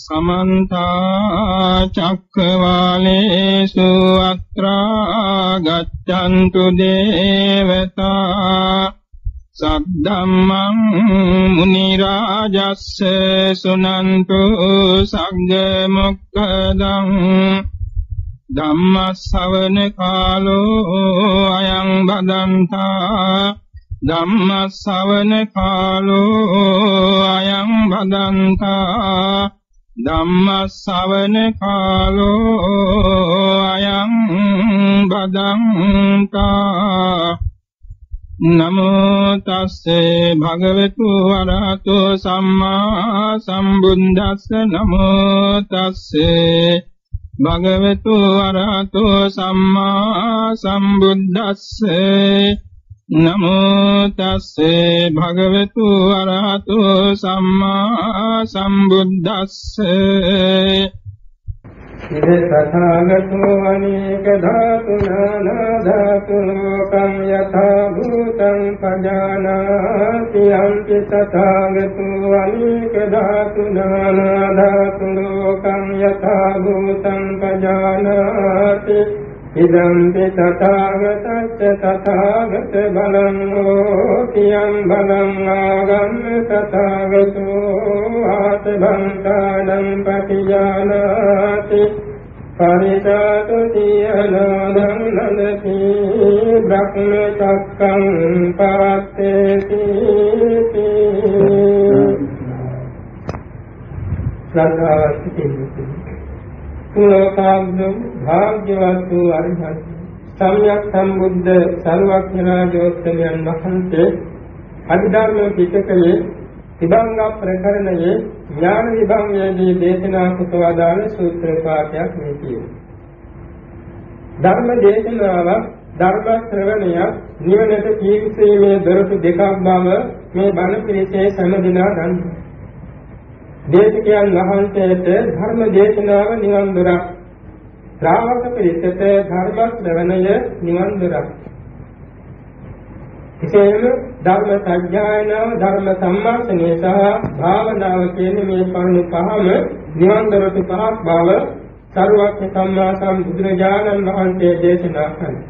සමන්ත චක්කවාලේසු අත්‍රා ගච්ඡන්තු දේවතා සද්ධම්මං මුනි රාජස්ස සුනන්තු සග්ග මොක්ඛදං ධම්ම ශ්‍රවණ කාලෝ අයං බදන්තා ධම්ම ශ්‍රවණ කාලෝ අයං බදන්තා ධම්ම ශ්‍රවණ කාලෝ අයං බදන්තා නමෝ තස්සේ භගවතු වරහතෝ සම්මා සම්බුද්දස්ස නමෝ තස්සේ භගවතු වරහතෝ සම්මා සම්බුද්දස්සේ නමෝ තස්සේ භගවතු අරහතෝ සම්මා සම්බුද්දස්සේ. ඉද තථාගතෝ අනේක ධාතුනානා ධාතු ලෝකං යථා භූතං පජානාති අම්පි තථාගතෝ අනේක ධාතුනානා ධාතු ලෝකං යථා භූතං පජානාති ඉදම්පි තථාගතස්ස තථාගත බලං හෝතියං බලං ආගම්ම තථාගතෝ ආත භංකානං පටිජානාති පරිචාතු සියනාදං නදති බ්‍රහ්ම චක්කං පරත්තේති ශ්‍රද්ධාවස්ති කිව්වේ ලෝකාග්නම් භාග්‍යවත් වූ අරිහත් සම්්‍යක් සම්බුද්ධ සර්වඥාජෝත්තමයන් වහන්සේ අධිධර්ම පිටකයේ විභංග ප්‍රකරණයේ ඥාන විභංගයේදී දේශනා කොට වදාළ සූත්‍ර පාඨයක් මේ කියනවා. ධර්ම දේශනාවක් ධර්ම ශ්‍රවණයක් නිවනට කීර්තිමේ දොරටු දෙකක් බව මේ බණ පිළිසේ සම්දිනා දන්නවා. දේශකයන් වහන්සේට ධර්ම දේශනාව නිවන් දොරක් ශ්‍රාවක පිරිසට ධර්ම ශ්‍රවණය නිවන් දොරක් එසේම ධර්ම සත්‍යයනාව ධර්ම සම්මාසනය සහ භාවනාව කියන මේ කරුණු පහම නිවන් දොරටු පහක් බව සරුවක්ඛ සම්මා සම්බුදුරජාණන් වහන්සේ දේශනා කළා.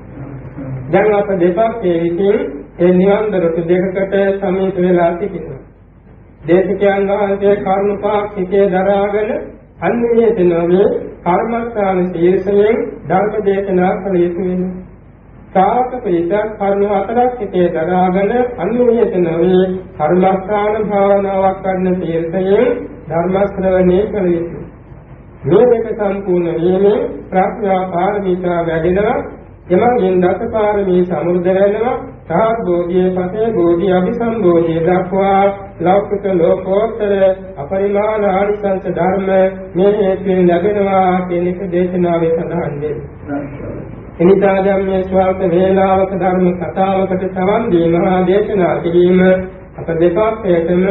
දැන් අප දෙපක්ෂයේ විසින් ඒ නිවන් දොරටු දෙකකට සමීප වෙලා සිටිනවා. දේශකයන් වහන්සේ කරුණ පහක් සිටේ දරාගෙන අන්වියේ දෙනවේ කර්මස්ථාන ශීර්ෂයෙන් ධර්ම දේශනා කළ යුතු වෙනවා. ශ්‍රාවක පිරිසක් කරුණ හතරක් සිටේ දරාගෙන අන්වියේ දෙනවේ කර්මස්ථාන භාවනාවක් කරන ශීර්ෂයෙන් ධර්ම ශ්‍රවණය කළ යුතුයි. මේ දෙක සම්පූර්ණ වීමෙන් ප්‍රඥා පාරමිතා වැඩෙනවා එමගින් දසපාරමී සමුද්‍ර වෙනවා සාත් බෝධියේ පසේ බෝධි අභිසම්බෝධිය දක්වා ලෞකික ලෝකෝත්තර අපරිමාණ ආනිසංස ධර්ම මේ හේතුවෙන් ලැබෙනවා කියන එක දේශනාවේ සඳහන් වෙනවා. එනිසා දැන් මේ ස්වල්ප වේලාවක ධර්ම කතාවකට සවන් දීමහා දේශනා කිරීම අප දෙපාර්ශ්වයටම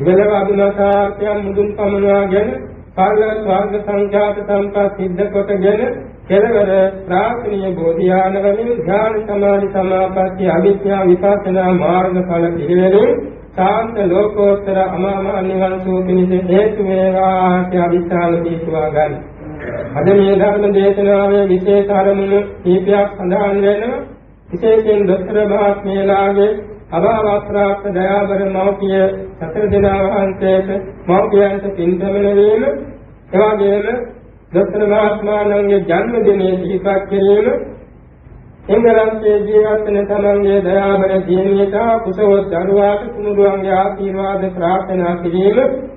මෙලව අභිනසාර්ථයන් මුදුන් පමනවාගෙන පාර්ලස් වර්ග සංඛ්‍යාත සම්පත් සිද්ධ කොටගෙන කෙලවර ප්‍රාර්ථනීය බෝධිආන වලින් ඥාන සමාධි සමාපatti අවිද්‍යා විපස්සනා මාර්ගඵල පිළිවෙලින් සාන්ත ලෝකෝත්තර අමාම නිවන් සුව පිණිස හේතු වේවා කියලා අවිස්ථාන දීතුවා ගන්න. අද මේ ධර්ම දේශනාවේ විශේෂ අරමුණු කීපයක් සඳහන් වෙනවා. විශේෂයෙන් දොස්තර මහත්මියලාගේ අභාවස්ත්‍රාත් දයාබර මෞපිය සතර දෙනා වහන්සේට මෞපියන්ට පින් දෙමළ වීම එවාගෙම දොස්තර මහත්මයාණන්ගේ ජන්මදිනයේ සිහිපත් කිරීම එංගලන්තයේ ජීවත් වෙන තමන්ගේ දයාබර දිනියට කුසවත් දරුවාට කුමුදුන්ගේ ආශිර්වාද ප්‍රාර්ථනා කිරීම.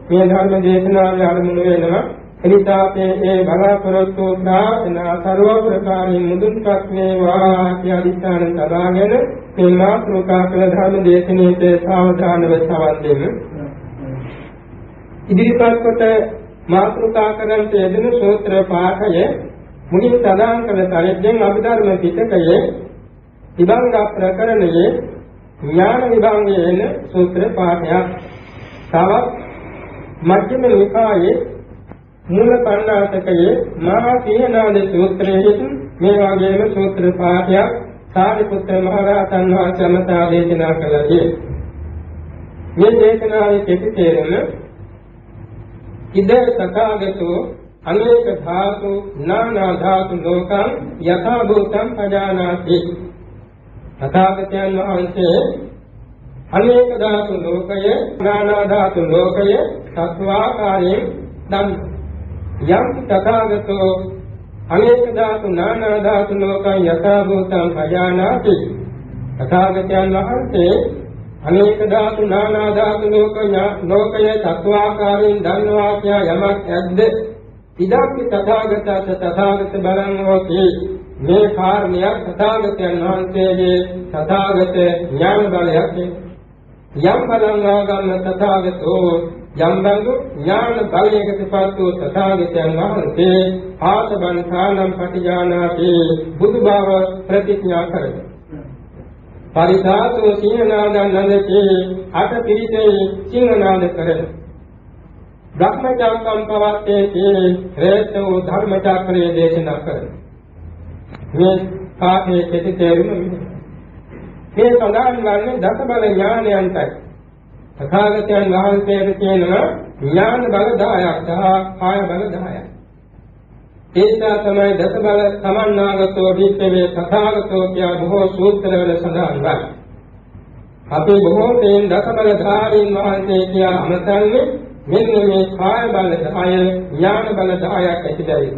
මේ ධර්ම දේශනාවේ අරමුණු වෙනවා. එනිසා අපේ ඒ බලාපොරොත්තු ප්‍රාර්ථනා ਸਰව ප්‍රකාරයෙන් මුදුන්පත් වේවා කියලා අදිස්ථාන සබාගෙන මේ මාතෘකා කළ ධර්ම දේශනාවේ සාවධානව සවන් දෙමු. ඉදිරිපත් කොට මාතෘකා කරන්ට යෙදෙන සූත්‍ර පාඨය මුලින් සඳහන් කළ පරිද්දෙන් අභිධර්ම පිටකයේ විභංග ප්‍රකරණයේ ඥාන විභංගයේ එන සූත්‍ර පාඨයක්. තවත් මධ්‍යම නිකායේ මූල පණ්ඩාතකයේ මහා සීනාද සූත්‍රයේ මේ වගේම සූත්‍ර පාඨයක් සාරිපුත්‍ර මහ රහතන් වහන්සේ අමතා දේශනා කළේ. මේ දේශනාවේ කෙටි තේරුම ඉද තථාගතෝ අනේක ධාතු නානා ධාතු ලෝකං යථා භූතං පජානාති. තථාගතයන් වහන්සේ අනේක ධාතු ලෝකය නානා ධාතු ලෝකය සත්වාකාරයෙන් දන් යම් තථාගතෝ අනේක ධාතු නානා ධාතු ලෝකං යථා භූතං පජානාති. තථාගතයන් වහන්සේ අනේක ධාතු නානා ධාතු ලෝක ලෝකය තත්වාකාරයෙන් දන්නවා කියා යමක් ඇද්ද? ඉදක්ක තථාගතස තථාගත බලං හෝති මේ කාරණයක් තථාගතයන් වහන්සේගේ තථාගත ඥාන බලයක්. යම් බලං ආගම තථාගතෝ යම් බඳු ඥාන බලයකට පත් වූ තථාගතයන් වහන්සේ ආසබන් කාලම් පටිජානාති බුදු බව ප්‍රතිඥා කරයි පරිසාතෝ සිංහනාදන් නන්දේ අට පිරිතේ සිංහනාද කරන බ්‍රහ්මචාකම් පවත්තේ තේ හේතෝ ධර්ම චක්‍රයේ දේශනා කරන මේ පාඨයේ කෙටි තේරුම මේ සඳහන් වන්නේ දස බල ඥානයන්ටයි. තථාගතයන් වහන්සේට කියනවා ඥාන බල 10ක් සහ කාය බල 10ක් ඒසා තමයි දස බල සමන්නාගතෝ විත්තේ තථාගතෝ කියා බොහෝ සූත්‍රවල සඳහන් වයි. අපි බොහෝ තෙන් දස බල ධාරීන් වහන්සේ කියා අමතන්නේ මෙන්න මේ කාය බල 10 ඥාන බල 10ක් ඇතිදයි.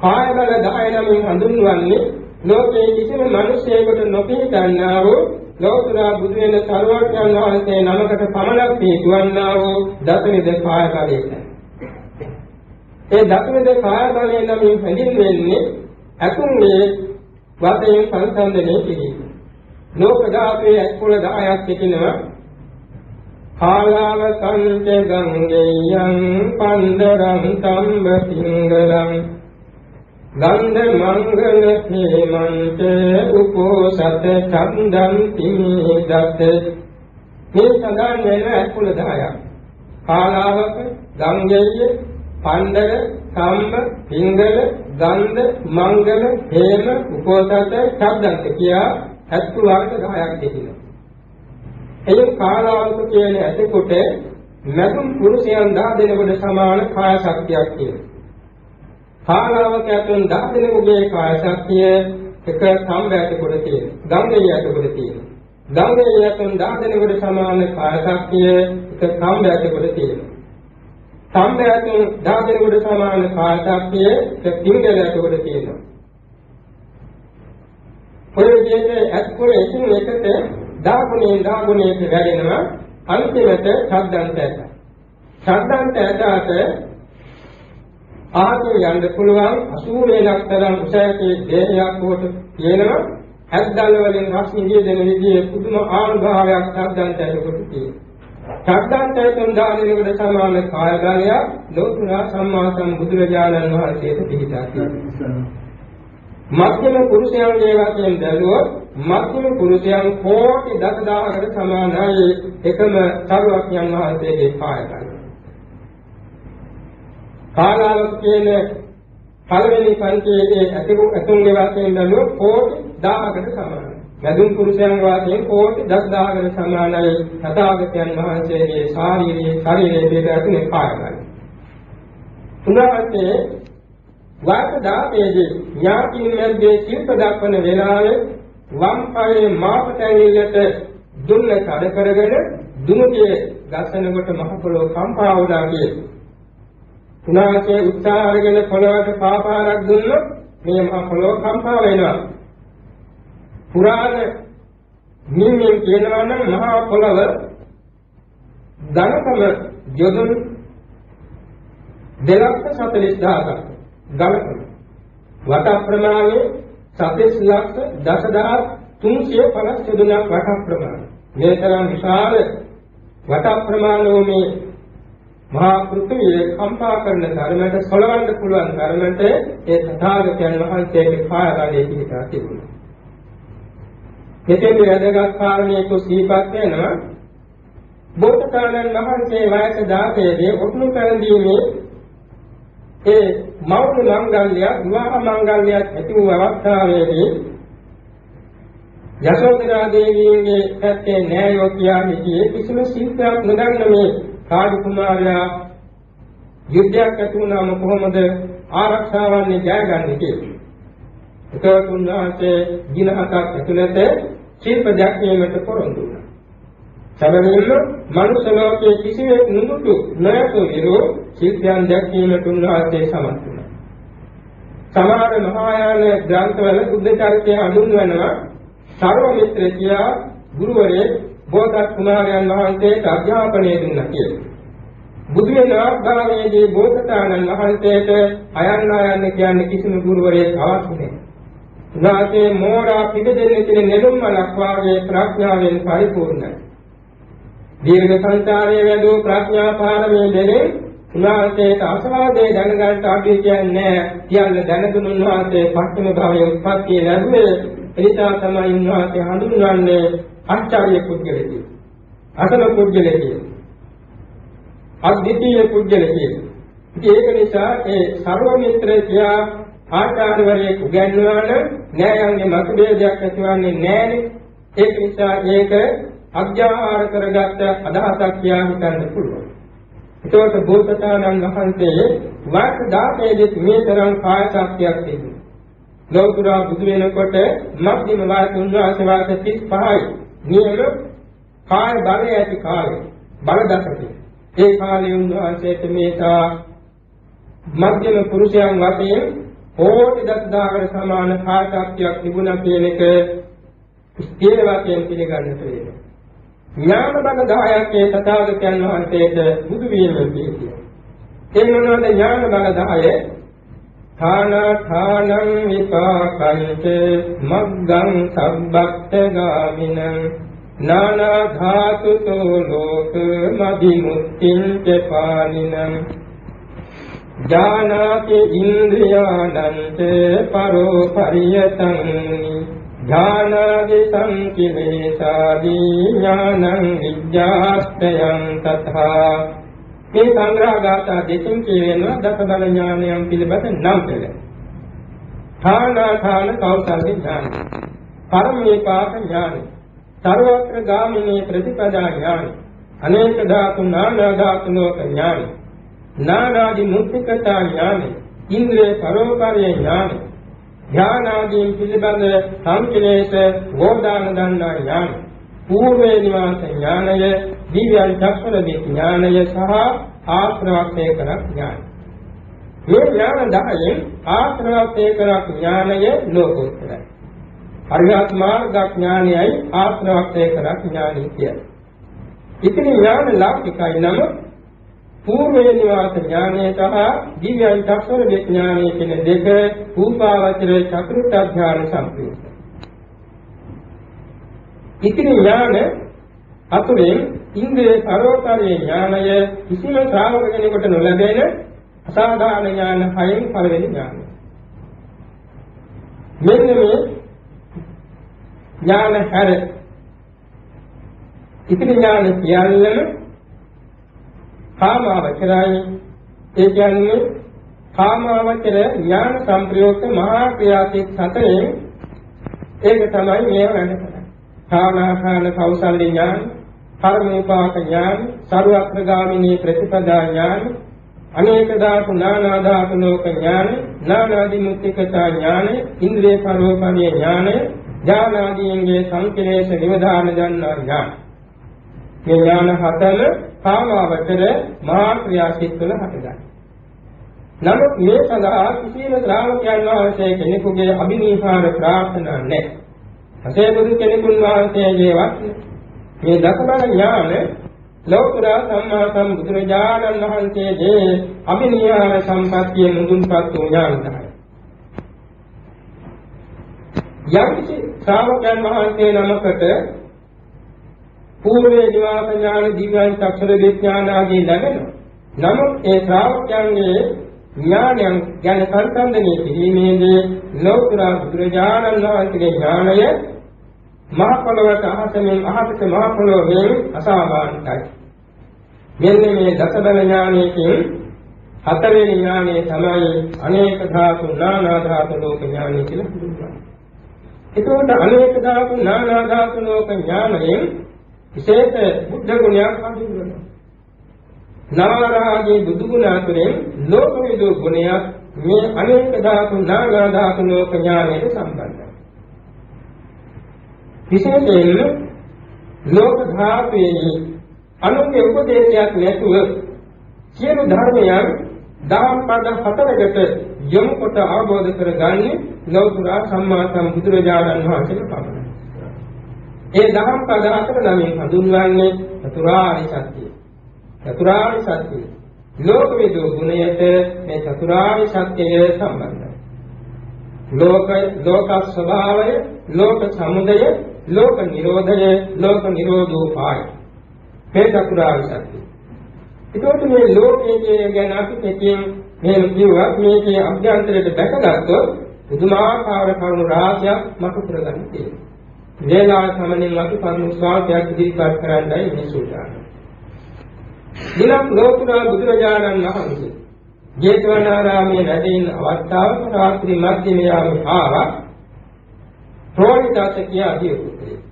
කාය බල 10 නමින් හඳුන්වන්නේ ලෝකයේ කිසිම මිනිසෙකුට නොපිහිටන්නා වූ ලෝතර බුදු වෙන සර්වඥාන් වහන්සේ නමකට පමණක් පිහිටවන්නා වූ දසවිද කාය බලයයි. ඒ දසවිද කාය බලය නමින් හැඳින්වෙන්නේ අකුන්නේ වශයෙන් සංසන්දනය කිරීම. ලෝක ධාතුවේ අකුල 10ක් සිටිනවා. කාලාව සංච ගංගේයං පන්දරං තම්බ සිංගලං ගන්ධ මංගල හේමන්ත උපෝසත චන්දං තිමේ දත් මේ සඳහන් වෙන අකුල 10ක්. කාලාවක ගංගේය පණ්ඩර, සම්ම, පිංගල, ගන්ධ, මංගල, හේම, උපෝසත, ශබ්දන්ත කියා 70 වර්ග 10ක් තිබෙනවා. එයින් කාලාවක කියන ඇතෙකුට මැදුම් පුරුෂයන් 10 දෙනෙකුට සමාන කාය ශක්තියක් තියෙනවා. කාලාවක ඇතුන් 10 දෙනෙකුගේ කාය ශක්තිය එක සම්බැටෙකුට තියෙනවා. ගංගේ ඇතෙකුට තියෙනවා. ගංගේ ඇතුන් 10 දෙනෙකුට සමාන කාය ශක්තිය එක සම්බැටෙකුට තියෙනවා. සම්මයතුන් දාගෙනකොට සමාන කාටක්තිය පිළිගැලකට තියෙනවා. ඔය විදිහට අත්කොල එකින් එකට දාගුණේ දාගුණේට වැඩෙනවා අන්තිමට ශබ්දන්තයට. ශබ්දන්තයට ආදී යන්න පුළුවන් 80 වෙනක් තරම් උසයකේ දේහයක් කොට තියෙනවා. හැද්දල් වලින් රස්නිය දෙන විදිහේ පුදුම ආනුභාවයක් ශබ්දන්තයට කොට තියෙනවා. සද්ධාන්තයෙන් දානෙකට සමාන කාය බලයක් ලෝතුරා සම්මා සම්බුදුරජාණන් වහන්සේට පිහිටා තියෙනවා. මධ්‍යම පුරුෂයන්ගේ වශයෙන් බැලුවොත් මධ්‍යම පුරුෂයන් කෝටි දසදහකට සමානයි එකම සරුවක්යන් වහන්සේගේ කාය බලය. කාලාවක් කියන පළවෙනි පංචයේ ඇතුන්ගේ වශයෙන් බැලුවොත් කෝටි 1000කට සමානයි. වැදුම් පුරුෂයන් වාසයෙන් කෝටි 10000කට සමානයි තථාගතයන් වහන්සේගේ ශාරීරික ශරීරයේ පිට ඇතුලේ කායයි. උන්වහන්සේ වාක දාපේදී ඥාතින් මැද්දේ ශිල්ප දක්වන වෙලාවේ වම් පායේ මාපටැවිල්ලට දුන්න කඩ කරගෙන දුනුතිය ගසනකොට මහ පොළොව කම්පා වුණා කියේ. උන්වහන්සේ උත්සාහ අරගෙන පොළොවට පාපාරක් දුන්නොත් මේ මහ පොළොව කම්පා වෙනවා. පුරාණ නිම්මෙන් කියනවා නම් මහා පොළව ධනකම යොදුන් 240000ක් ධනකම වට ප්‍රමාණය 7 ලක්ෂ 10350 යොදුනක් වට ප්‍රමාණය. මේ තරම් විශාල වට ප්‍රමාණෝ මේ මහා පෘථිවිය කම්පා කරන ධර්මයට සොලවන්න පුළුවන් ධර්මයට ඒ තථාගතයන් වහන්සේගේ කාය බලයේ පිහිටා තිබුණා. මෙතෙන් වැදගත් කාරණේක සිහිපත් වෙනවා බෝසතාණන් වහන්සේ වයස 16 දී උතුණු පැරදීමේ ඒ මෞර්ය මංගල්‍ය විවාහ මංගල්‍ය ඇති වූ අවස්ථාවේදී යශෝදරා දේවියගේ පැත්තේ නෑයෝ කියා හිටියේ කිසිම සිල්පයක් නොදන්න මේ කාඩු කුමාරයා යුද්ධයක් ඇති වුණාම කොහොමද ආරක්ෂාවන්නේ ජයගන්නේ කියලා. ඒකත් උන්වහන්සේ දින හතක් ඇතුළත ශිල්ප දැක්වීමට පොරොන්දු වුණා. සමගින්ම මනුෂ්‍ය ලෝකයේ කිසිවෙක් නුදුටු නැතු විරෝ ශිල්පයන් දැක්වීමට උන්වහන්සේ සමත් වුණා. සමහර මහායාන ග්‍රන්ථවල බුද්ධ චරිතය හඳුන්වනවා සර්ව මිත්‍ර කියා ගුරුවරයෙක් බෝසත් කුමාරයන් වහන්සේට අධ්‍යාපනය දුන්නා කියලා. බුදු වෙන ආගමේදී බෝසතාණන් වහන්සේට අයන්නා යන්න කියන්නේ කිසිම ගුරුවරයෙක් අවශ්‍ය නැහැ. උන්වහන්සේ මෝරා පිටදෙන්නේ කියන නෙළුම් මලක් වාගේ ප්‍රඥාවෙන් පරිපූර්ණයි. දීර්ඝ සංසාරයේ වැඩූ ප්‍රඥා පාරමී දෙනේ උන්වහන්සේට අසවාදේ දැනගන්නට අපි කියන්නේ කියන්න දැනදුන උන්වහන්සේ පස්වෙනි භවයේ උත්පත්ති ලැබුවේ එනිසා තමයි උන්වහන්සේ හඳුන්වන්නේ ආචාර්ය පුද්ගලෙකි. අසල පුද්ගලෙකි. අද්විතීය පුද්ගලෙකි. ඒක නිසා ඒ සර්ව මිත්‍ර කියා ආචාර්යවරයෙක් උගන්වනවා නම් න්යායන්ගේ මතභේදයක් ඇතිවන්නේ නැහැනේ. ඒක නිසා ඒක අධ්‍යාහාර කරගත්ත අදහසක් කියා හිතන්න පුළුවන්. ඒකට බෝසතාණන් වහන්සේ වාක් 16 මේ තරම් කාය ශක්තියක් තිබුණා. ලෞතර බුදු වෙනකොට මධ්‍යම වාස උන්වහන්සේ වාස 35යි. නියම කාය බලය ඇති කාලේ බල දසකේ. ඒ කාලේ උන්වහන්සේට මේකා මධ්‍යම පුරුෂයන් වශයෙන් කෝටි දසදාකට සමාන කාය ශක්තියක් තිබුණා කියන එක ස්ථීර වශයෙන් පිළිගන්නට වෙනවා. ඥාන බල 10ක් ඒ තථාගතයන් වහන්සේට බුදු වීමේදී කියනවා. ඒ මොනවාද ඥාන බල 10? ථාන ථානං විපාකංච මග්ගං සබ්බක්ත ගාමිනං නානා ධාතු ලෝක මදිමුක්තිං ච පානිනං ඥානාති ඉන්ද්‍රියානන්ත පරෝ පරියතං ඥානාදි සංකිලේසාදී ඥානං විද්‍යාස්තයං තථා මේ සංග්‍රහ ගාථා දෙකෙන් කියවෙනවා දසබල ඥානයන් පිළිබඳ නම් පෙළ. ථානාථාන කෞසල්‍ය ඥාන. පරමේපාක ඥාන. ਸਰවත්‍ර ගාමිනී ප්‍රතිපදා ඥාන. අනේක ධාතු නානා ධාතු ලෝක ඥාන. නානාදි මුක්තිකතා ඥාන. ඉන්ද්‍රිය පරෝපරිය ඥාන. ඥානාදීන් පිළිබඳ සංකලේශ ගෝදාන දන්නා ඥාන పూర్වේ නිවාස ඥානය දිව්‍යං චක්ෂර ඥානය සහ ආශ්‍රවක්ෂේ කරක් ඥාන මේ ඥාන 10න් ආශ්‍රවක්ෂේ කරක් ඥානය ලෝකෝත්තරයි අරිහත් මාර්ග ඥානයයි ආශ්‍රවක්ෂේ කරක් ඥානය කියන්නේ ඉතින් ඥාන ලෞකිකයි නම් పూర్වේ නිවාස ඥානය සහ දිව්‍යං චක්ෂර විඥානය කියන දෙක රූපාවචර චතුර්ථ ඥාන සම්ප්‍රයුක්ත. ඉතින් ඥාන අතුරෙන් ඉන්ද්‍රිය සරෝතරයේ ඥානය කිසිම ශ්‍රාවක කෙනෙකුට නොලැබෙන අසාධාරණ ඥාන හයෙන් පළවෙනි ඥානය. මෙන්න මේ ඥාන හැර ඉතින් ඥාන සියල්ලම කාමාවචරයි ඒ කියන්නේ කාමාවචර ඥාන සංප්‍රයුක්ත මහා ක්‍රියාසික සතරෙන් ඒක තමයි මේව වැඩ කරන්නේ. කාමාඛාන කෞසල්‍ය ඥාන, කර්මෝපාක ඥාන, සරුවක්‍රගාමිනී ප්‍රතිපදා ඥාන, අනේක ධාතු නානා ධාතු ලෝක ඥාන, නානාදි මුක්තිකතා ඥාන, ඉන්ද්‍රිය පරෝපණීය ඥාන, ඥානාදීන්ගේ සංකලේශ නිවදාන දන්නා ඥාන. මේ ඥාන හතර කාමාවචර මහා ක්‍රියාසිත තුළ හටගන්නවා. නමුත් මේ සඳහා කිසිම ශ්‍රාවකයන් වහන්සේ කෙනෙකුගේ අභිනීහාර ප්‍රාර්ථනා නැහැ. අසේ බුදු කෙනෙකුන් වහන්සේගේවත් මේ දසබල ඥාන ලෝතර සම්මා සම්බුදුරජාණන් වහන්සේගේ අභිනීහාර සම්පත්තිය මුදුන්පත් වූ ඥාන තමයි. යම් ශ්‍රාවකයන් වහන්සේ නමකට పూర్වේ නිවාස ඥාන දිව්‍යයන් චක්ෂර විඥාන ආදී ලැබෙනවා. නමුත් ඒ ශ්‍රාවකයන්ගේ ඥානයන් ගැන සංසන්දනය කිරීමේදී ලෞතර බුදුරජාණන් වහන්සේගේ ඥානය මහ පොළවට අහසෙන් අහසට මහ පොළොවෙන් අසාමාන්‍යයි. මෙන්න මේ දසබල ඥානයෙන් හතරවෙනි ඥානය තමයි අනේක ධාතු නානා ධාතු ලෝක ඥානය කියලා හඳුන්වන්නේ. එතකොට අනේක ධාතු නානා ධාතු ලෝක ඥානයෙන් විශේෂ බුද්ධ ගුණයක් හඳුන්වනවා. නාරාගේ බුදු ගුණ අතරින් ලෝක විදු ගුණයක් මේ අනේක ධාතු නාගා ධාතු ලෝක ඥානයට සම්බන්ධයි. විශේෂයෙන්ම ලෝක ධාතුවේ අනුන්ගේ උපදේශයක් නැතුව සියලු ධර්මයන් දහම් පද හතරකට යොමු කොට අවබෝධ කරගන්නේ ලෞතර සම්මා සම්බුදුරජාණන් වහන්සේට පමණයි. ඒ දහම් පද හතර නමින් හඳුන්වන්නේ චතුරාර්ය සත්‍යය. චතුරාර්ය සත්‍යය. ලෝක විදු ගුණයට මේ චතුරාර්ය සත්‍යය සම්බන්ධයි. ලෝක ලෝක ස්වභාවය, ලෝක සමුදය, ලෝක නිරෝධය, ලෝක නිරෝධෝපාය. මේ චතුරාර්ය සත්‍යය. ඒකට මේ ලෝකයේ ගැන අපි කෙටියෙන් මේ කියුවා මේකේ අභ්‍යන්තරයට දැකගත්තොත් පුදුමාකාර කරුණු රාශියක් මතු කරගන්න තියෙනවා. වේලාව සමනින් අපි කරුණු ස්වාභාවයක් ඉදිරිපත් කරන්නයි මේ සූදානම්. දිනක් ලෝකුරා බුදුරජාණන් වහන්සේ ජේතවනාරාමයේ වැඩින් අවස්ථාවක රාත්‍රී මධ්‍යම යාමේ ආවා රෝහිතාස කියා දිය පුත්‍රයෙක්.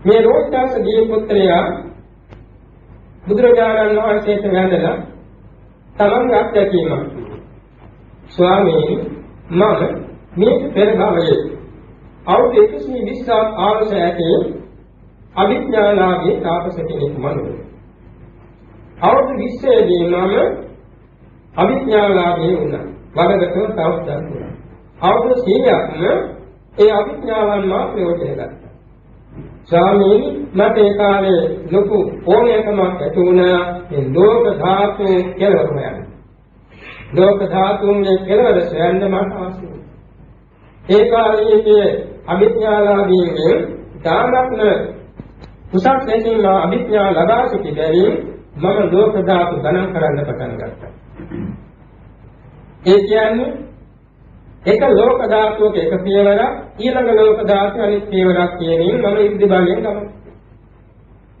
මේ රෝහිතාස දිය පුත්‍රයා බුදුරජාණන් වහන්සේට වැඳලා තමන්ගේ අත්දැකීමක් ස්වාමීනි මම මේ පෙර භවයේ අවුරුදු 120ක් ආවස ඇති අවිඥානාගේ තාපස කෙනෙක් මනුයි. අවුරුදු 20 දී මම අවිඥානාගේ වුණා. වඩගතව තවස්සක් වුණා. අවුරුදු 100ක්ම ඒ අවිඥාවන් මා ප්‍රයෝජන ගත්තා. ස්වාමීනි මට ඒ කාලේ ලොකු ඕනෑකමක් ඇති වුණා මේ ලෝක ධාතු කෙලවර හොයන්න. ලෝක ධාතුන්ගේ කෙලවර සොයන්න මට අවශ්‍ය වුණා. ඒ කාලයේ අභිඥාලාභීන් දානක්න කුසල් දෙකින් අභිඥා ලබා සිටි බැවින් මම ලෝක ධාතු ගණන් කරන්න පටන් ගත්තා. ඒ කියන්නේ එක ලෝක ධාතුවක එක පියවරක් ඊළඟ ලෝක ධාතුව අනිත් පියවරක් කියමින් මම ඉද්ධි බලයෙන් ගමන්.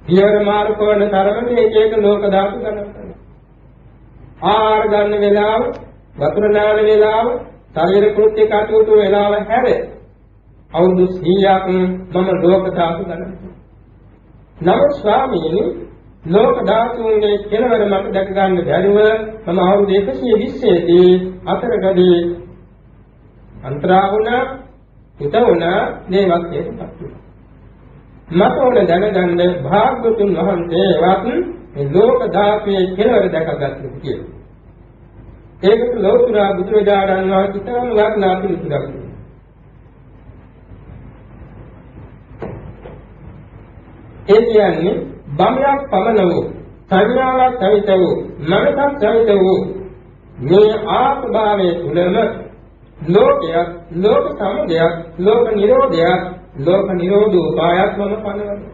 පියවර මාරු කරන තරමට එක එක ලෝක ධාතු ගණන් කරනවා. ආහාර ගන්න වෙලාව, වතුර නාන වෙලාව, ශරීර කෘත්‍ය කටයුතු වෙලාව හැර අවුරුදු 100ක් මම ලෝක ධාතු ගණන් නමුත් ස්වාමීනි ලෝක ධාතුන්ගේ කෙලවර මට දැක ගන්න බැරිව මම අවුරුදු 120 දී අතරගදී අන්තරා වුණා හිත වුණා මේ වක්යේටපත් වුණා. මට ඕන දැනගන්න භාග්‍යතුන් වහන්සේවත් මේ ලෝක ධාතුවේ කෙලවර දැකගත්තු කියලා. ඒකට ලෞතර බුදුරජාණන් වහන්සේ තරම් වර්ණනා පිළිතුරක් ඒ කියන්නේ බඹයක් පමණ වූ සංඥාවක් සහිත වූ මනසක් සහිත වූ මේ ආත්මභාවයේ තුලම ලෝකයක් ලෝක සමුදයක් ලෝක නිරෝධයක් ලෝක නිරෝධෝපායක් මම පනවනවා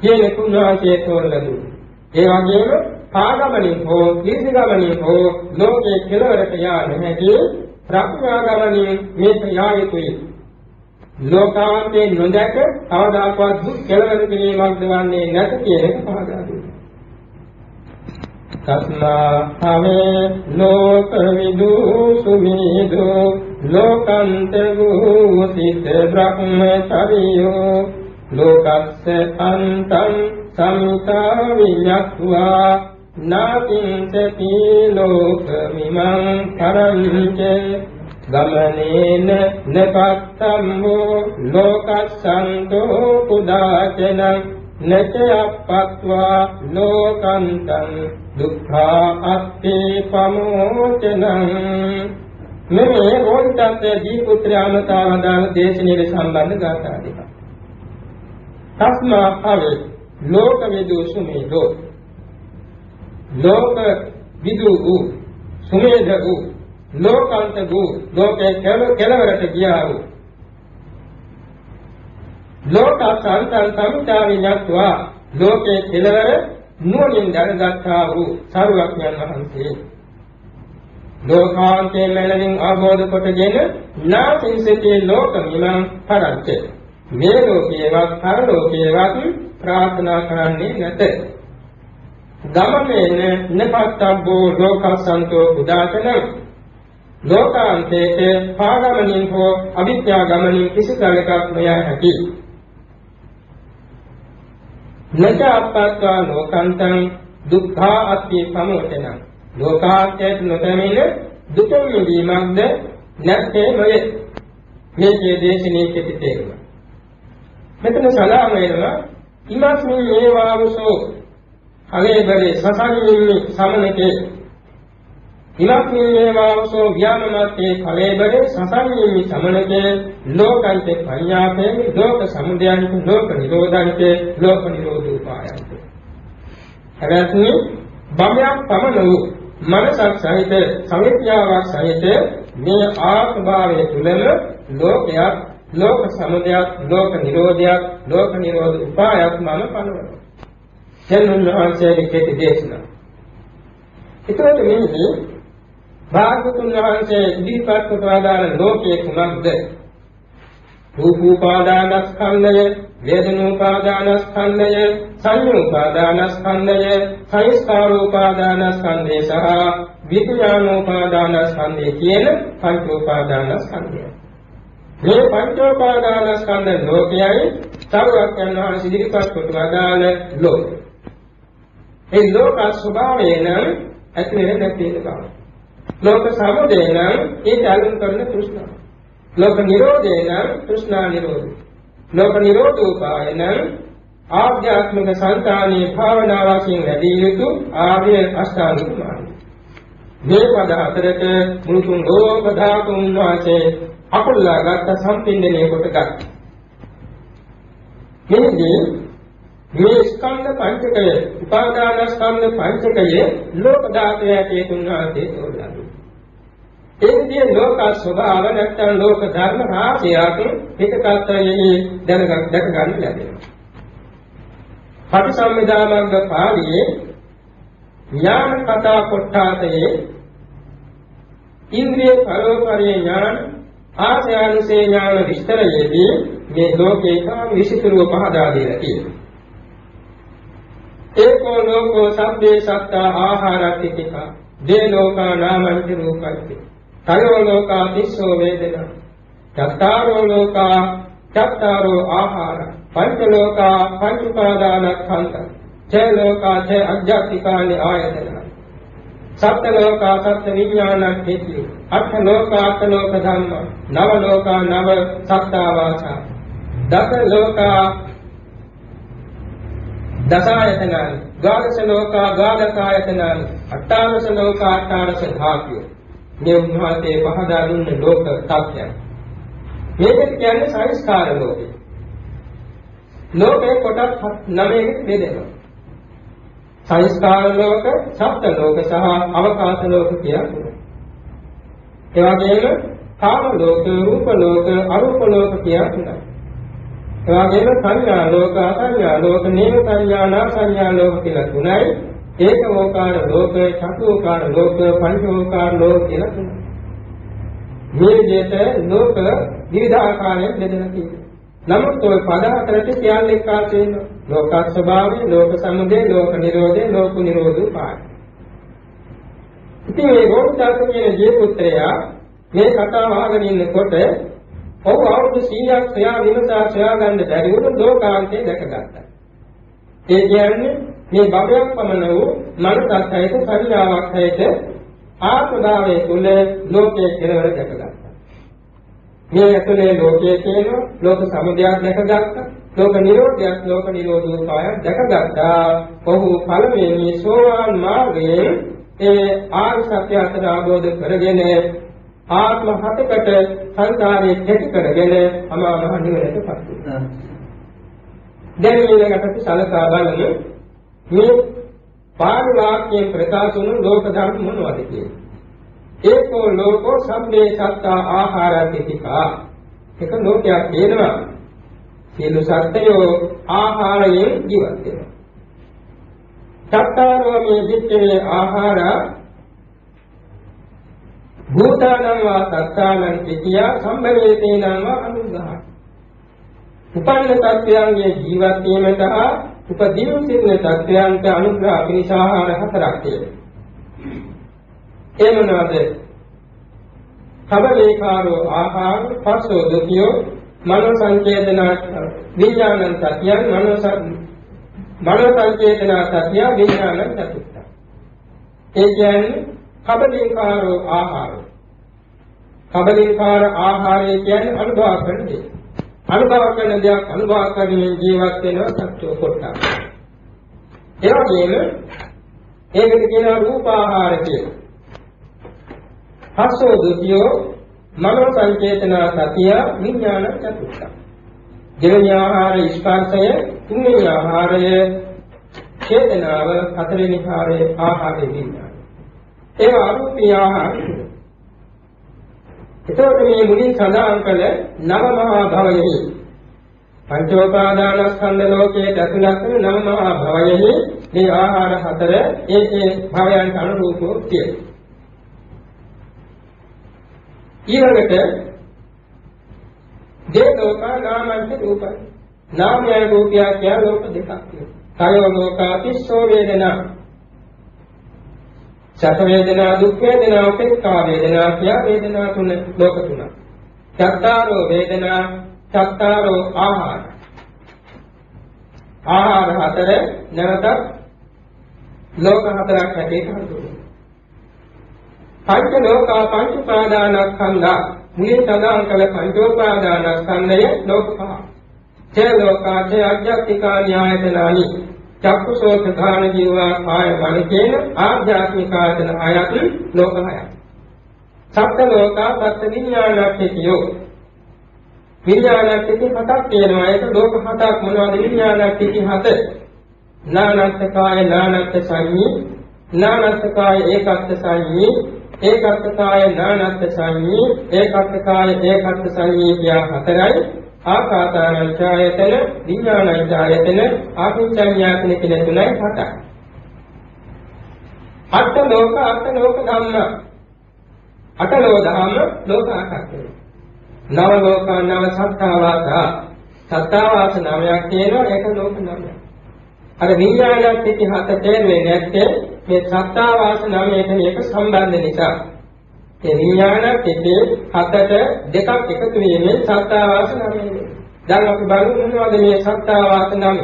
කියන කුණාසේ තෝරලු ඒ වගේම පාගමනින් හෝ දීර්ඝගමනින් හෝ ලෝකයේ කෙලවරට යා නොහැකි ප්‍රඥා ගමනින් මේක යා යුතුයි ලෝකාන්තේ නොදැක කවදාකවත් දුක් කෙලවර කිරීමක් දවන්නේ නැත කියන එක පහදා දුන්නා. තස්මා හවේ ලෝක විදු සුමේදු ලෝකන්ත වූ සිත බ්‍රහ්මචරියෝ ලෝකස්ස අන්තං සමිතා විඤ්ඤාත්වා නාකින්සති ලෝක මිමං කරංචේ ගමනේන නපත්තම්මෝ ලෝකස්සන්තෝ පුදාචනං නචයප්පත්වා ලෝකන්තං දුක්ඛා අත්ථි පමෝචනං මේ ඕන්තත් දී පුත්‍රයාමතාවදාන දේශනයේ සම්බන්ධ ගාථා දෙකක්. තස්මා භවේ ලෝක විදු සුමේදෝ ලෝක විදු සුමේද වූ ලෝකාන්ත වූ ලෝකේ කෙලවරට ගියා වූ. ලෝකසන්තං සමිතාවි ඤත්වා ලෝකේ කෙලවර නුවණින් දැනගත්තා වූ සරුවක්ඥන් වහන්සේ. ලෝකාන්තේ මෙලවින් ආબોධ කොටගෙන නාසින් සිටේ ලෝක මිමං පරච්ච මේ ලෝකේවත් පරලෝකේවත් ප්‍රාර්ථනා කරන්නේ නැත. ගමමේන නපත්තබ්බෝ ලෝකසන්තෝ උදාතනං. ලෝකාන්තයේ පාගමනින් හෝ අවිද්‍යා ගමනින් කිසි කලකක් නොයා හැකි. නච අපත්වා ලෝකන්තං දුක්ඛා අත්ථි සමුතන ලෝකාත්‍යයට නොතැමෙන දුකින් මිදීමක්ද නැත්තේ මොයේ මේකේ දේශනේ කෙටි තේරුම. මෙතන සලාම වෙනවා ඉමස්මින් මේවාවසෝ. අලේබරේ සසංගින්නි සමනකේ. ඉමස්මින් මේවාවසෝ ව්‍යාමනත්තේ කලේබරේ සසංගින්නි සමනකේ ලෝකන්ත පඤ්ඤාපේ ලෝක සමුදයන්ත ලෝක නිරෝධන්ත ලෝක නිරෝධෝපායන්ත හැබැයි බම්යක් පමණ වූ මනසක් සහිත සංඥාවක් සහිත මේ ආත්ම භාවය තුළම ලෝකයක් ලෝක සමුදයක් ලෝක නිරෝධයක් ලෝක නිරෝධ උපායක් මම පනවනවා. සෙන්නුන් වහන්සේගේ කෙටි දේශනා. ඒකට මෙහි භාගතුන් වහන්සේ දීපත් කොට ආදාන ලෝකයේ කුමක්ද? රූපෝපාදානස්කන්ධය, වේදනෝපාදානස්කන්ධය, සංයෝපාදානස්කන්ධය, සංස්කාරෝපාදානස්කන්ධය සහ විඥානෝපාදානස්කන්ධය කියන පංච උපාදානස්කන්ධය. මේ පංචෝපාදානස්කන්ධ ලෝකයයි සරුවක් යනවා ඉදිරිපත් කොට වදාළ ලෝක. ඒ ලෝක ස්වභාවය නම් ඇති වෙන නැති වෙන බව. ලෝක සමුදය නම් ඒ ඇලුම් කරන තෘෂ්ණාව. ලෝක නිරෝධය නම් තෘෂ්ණා නිරෝධය. ලෝක නිරෝධෝපාය නම් ආධ්‍යාත්මික සංතානීය භාවනා වශයෙන් වැඩි යුතු ආර්ය අෂ්ටාංගික මාර්ගය. මේ පද හතරට මුතුන් ලෝක ධාතුන් වාසේ අකුල්ලා ගත්ත සම්පින්දනය කොට ගත්තා. මෙහිදී මේ ස්කන්ධ පංචකය උපාදාන ස්කන්ධ පංචකය ලෝක ධාතය ඇටේ තුන්වාසේ තෝරලා ඒ විදිහේ ලෝක ස්වභාව නැත්නම් ලෝක ධර්ම රාශියක් එක තත්ත්වයේ දැනගන්න දැක ගන්න ලැබෙනවා. පටිසම්භිදාමග්ග පාළියේ ඥාන කතා කොටාතේ ඉන්ද්‍රිය පරෝපරිය ඥාන ආශ්‍රයානුසේ ඥාන විස්තරයේදී මේ ලෝකේ කාම විසිතුරුව පහදා දෙලා තියෙනවා. ඒකෝ ලෝකෝ සබ්බේ සත්තා ආහාරතික දේ ලෝකා නාමංච රූපංච තයෝ ලෝකා තිස්සෝ වේදනා. චත්තාරෝ ලෝකා චත්තාරෝ ආහාර. පංච ලෝකා පංච උපාදානස්කන්ධ ඡේ ලෝකා ඡේ අජ්ජත්තිකානි ආයතන. සත්ත ලෝකා සත්ත විඥානං හේති. අට්ඨ ලෝකා අට්ඨ ලෝක ධම්ම. නව ලෝකා නව සත්තා වාචා. දස ලෝකා දසායතනං ගාලස ලෝකා ගාලකායතනං අට්ඨාරස ලෝකා අට්ඨාරස ධාතුය මේ උන්වහන්සේ පහදා දුන්න ලෝක තත්ත්වයක්. මේක කියන්නේ සංස්කාර ලෝකය. ලෝකේ කොටස් නවයකට බෙදෙනවා. සංස්කාර ලෝක, සත්ත්ව ලෝක සහ අවකාශ ලෝක කියලා. ඒ වගේම කාම ලෝක, රූප ලෝක, අරූප ලෝක කියලා තුනයි. ඒ වගේම සංඥා ලෝක, අසංඥා ලෝක, නේම සංඥා, නා සංඥා ලෝක කියලා තුනයි. ඒකෝකාර ලෝක, චතුෝකාර ලෝක, පංචෝකාර ලෝක කියලා තුනක්. මේ විදිහට ලෝක විවිධ ආකාරයෙන් බෙදලා තියෙනවා. නමුත් ওই පද හතරට කියන්නේ එක්කාසු වෙනවා. ලෝක ස්වභාවය, ලෝක සමුදය, ලෝක නිරෝධය, ලෝක නිරෝධ පාඩ. ඉතින් මේ ගෝඨාස කියන ජීපුත්‍රයා මේ කතාව අහගෙන ඉන්නකොට ඔහු අවුරුදු 100ක් සොයා විමසා සොයා ගන්න බැරි වුණු ලෝකාන්තය දැකගත්තා. ඒ කියන්නේ මේ භවයක් පමණ වූ මනසක් සහිත සංඥාවක් සහිත ආත්මභාවයේ තුල ලෝකයේ කෙලවර දැකගත්තා. මේ ඇතුලේ ලෝකයේ තියෙන ලෝක සමුදයක් දැකගත්තා. ලෝක නිරෝධයක් ලෝක නිරෝධෝපායක් දැකගත්තා. ඔහු පළමුවෙනි සෝවාන් මාර්ගයේ ඒ ආර්ය සත්‍ය අතර ආબોධ කරගෙන ආත්ම හතකට සංකාරයේ කෙටි කරගෙන අමා මහ නිවනටපත් වුණා. දැන් ඊළඟට සලකා බලමු මේ පාළි වාක්‍යයෙන් ප්‍රකාශ වුණු ලෝක ධර්ම මොනවද කියන්නේ? ඒකෝ ලෝකෝ සම්මේ සත්තා ආහාරතිතිකා. එක ලෝකයක් තියෙනවා. සියලු සත්‍යෝ ආහාරයෙන් ජීවත් වෙනවා. සත්තාරෝ මේ විච්ඡේ ආහාර භූතානං වා සත්තානං කිතියා සම්භවේතේනං වා අනුග්‍රහයි. උපන්න තත්ත්වයන්ගේ ජීවත් වීමට හා උපදීන සිටින තත්ත්වයන්ට අනුග්‍රහ පිණිස ආහාර හතරක් තියෙනවා. ඒ මොනවාද? කබලේකාරෝ ආහාර පස්සෝ දුකියෝ මනෝ සංකේතන විඥානං සත්‍යං මනෝ මනෝ සංචේතන සතිය විඥාන චතුත්ථ. ඒ කියන්නේ කබලින්කාරෝ ආහාරය. කබලින්කාර ආහාරය කියන්නේ අනුභව කරන දේ. අනුභව කරන දෙයක් අනුභව කරමින් ජීවත් වෙනවා සත්‍ය කොටස. ඒ වගේම ඒකට කියනවා රූප ආහාර කියලා. හස්සෝ දුතියෝ මනෝ සංචේතන සතිය විඥාන චතුත්ථ. දෙවෙනි ආහාර ස්පර්ශය, තුන්වෙනි ආහාරය චේතනාව, හතරවෙනි ආහාරය ආහාරය විඥාන. ඒ අරූපී ආහාර. එතකොට මේ මුලින් සඳහන් කළ නව මහා භවයෙහි පංචෝපාදානස්කන්ධ ලෝකයේ ඇතුළත් වන නව මහා භවයෙහි මේ ආහාර හතර ඒ ඒ භවයන්ට අනුරූපව තියෙනවා. ඊළඟට දේ ලෝකා නාමන්ත රූපයි. නාමය රූපය කියන ලෝක දෙකක් තියෙනවා. කය ලෝකාතිස්සෝ වේදනා සැප වේදනා දුක් වේදනා උපේක්ඛා වේදනා කියා වේදනා තුන ලෝක තුනක්. චත්තාරෝ වේදනා චත්තාරෝ ආහාර. ආහාර හතර නැවත ලෝක හතරක් හැටියට හඳුන්වනවා. පංච ලෝකා පංච පාදානස්කන්ධා මුලින් සඳහන් කළ පංචෝපාදානස්කන්ධය ලෝක පහ. චේ ලෝකා චේ අධ්‍යාත්මිකා න්‍යායතනානි චක්කුසෝත ධාන ජීවා කාය මන කියන ආධ්‍යාත්මික ආයතන ආයත ලෝක හයයි. සත්ත්ව ලෝකා සත්ත්ව විඥානක්ඛිතයෝ විඥානක්ඛිත හතක් තියෙනවා. ඒක ලෝක හතක්. මොනවද විඥානක්ඛිත හත? නානත්ථ කාය නානත්ථ සංඤී නානත්ථ කාය ඒකත්ථ සංඤී ඒකත්ථ කාය නානත්ථ සංඤී ඒකත්ථ කාය ඒකත්ථ සංඤී කියා හතරයි ආකාසානංචායතන විඥානංචායතන ආකින්චඤ්ඤාතන කියන තුනයි හතයි. අට ලෝක අට ලෝක ධම්ම අටලෝ ධම්ම ලෝක අටක් නව ලෝක නව සත්තාවාස සත්තාවාස නවයක් කියනවා ඒක ලෝක නවයක්. අර විඥානත් පිටි හත තේරෙන්නේ නැත්තේ මේ සත්තාවාස නවයට මේක සම්බන්ධ නිසා. ඒ විඥාන පිටේ හතට දෙකක් එකතු වීමෙන් සත්තාවාස නමය වෙනවා. දැන් අපි බලමු මොනවද මේ සත්තාවාස නම?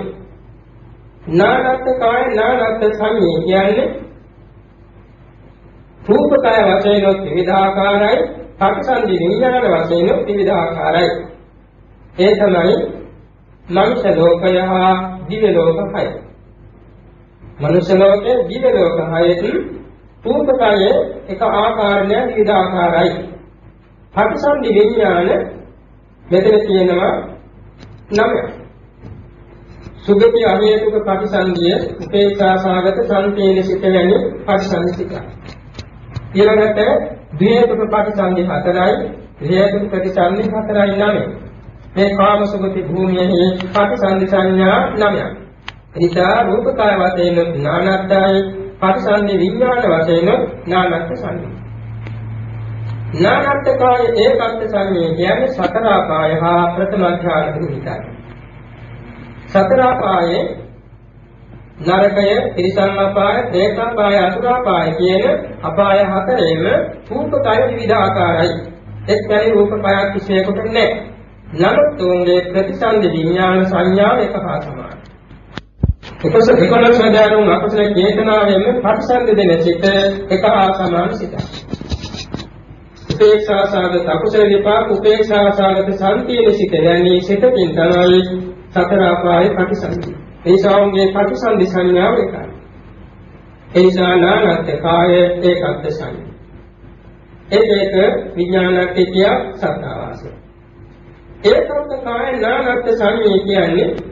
නානත් කාය නානත් සංඤේ කියන්නේ රූප කාය වශයෙන් විවිධාකාරයි, පටිසන්ධි විඥාන වශයෙන් විවිධාකාරයි. ඒ තමයි මනුෂ්‍ය ලෝකය හා දිව්‍ය ලෝකයයි. මනුෂ්‍ය ලෝකයේ දිව්‍ය ලෝකයයි රූපකය එක ආකාරණය විවිධ ආකාරයි. පටිසන්ධි විඥාන මෙතන තියෙනවා නම. සුගති අහේතුක පටිසන්ධිය උපේක්ෂා සාගත සම්පේන සිත වැනි පටිසන්ධි සිත. ඊළඟට ද්වේතුක පටිසන්ධි හතරයි, හේතුක ප්‍රතිසන්ධි හතරයි නම. මේ කාම සුගති භූමියේ පටිසන්ධි සංඥා නමයක්. එනිසා රූපකය වශයෙන් නානත්‍යයි පටිසන්ධි විඥාන වශයෙන් නානත්ත් සංඥා. නානත්ත් කාය ඒකත්ත් සංඥා කියන්නේ සතර ආකාය හා ප්‍රථම ඥාන දුහිතයි. සතර ආකායේ නරකය, තිරිසන් අපාය, දේකාපාය, අසුරාපාය කියන අපාය හතරෙම රූපකය විවිධ ආකාරයි. එක්තරේ රූපකයක් කිසියකට නැහැ. නමුත් උන්ගේ ප්‍රතිසන්දි විඥාන සංඥාව එක හා සමානයි. එකස එකලස් හදාරුන් අකුසල චේතනාවෙන් ප්‍රතිසන්දි දෙන සිත එක හා සමාන සිතයි. උපේක්ෂා සාගත අකුසල විපාක උපේක්ෂා සාගත සම්පීන සිත යන්නේ සිතකින් තමයි සතර අපායේ ප්‍රතිසන්දි. ඒ ශාවුන්ගේ ප්‍රතිසන්දි සංඥාව එකයි. ඒ නිසා නානත් කාය ඒකත් සංඥා. ඒක එක විඥානක් කිය සත්‍යවාසය. ඒකත් කාය නානත් සංඥා කියන්නේ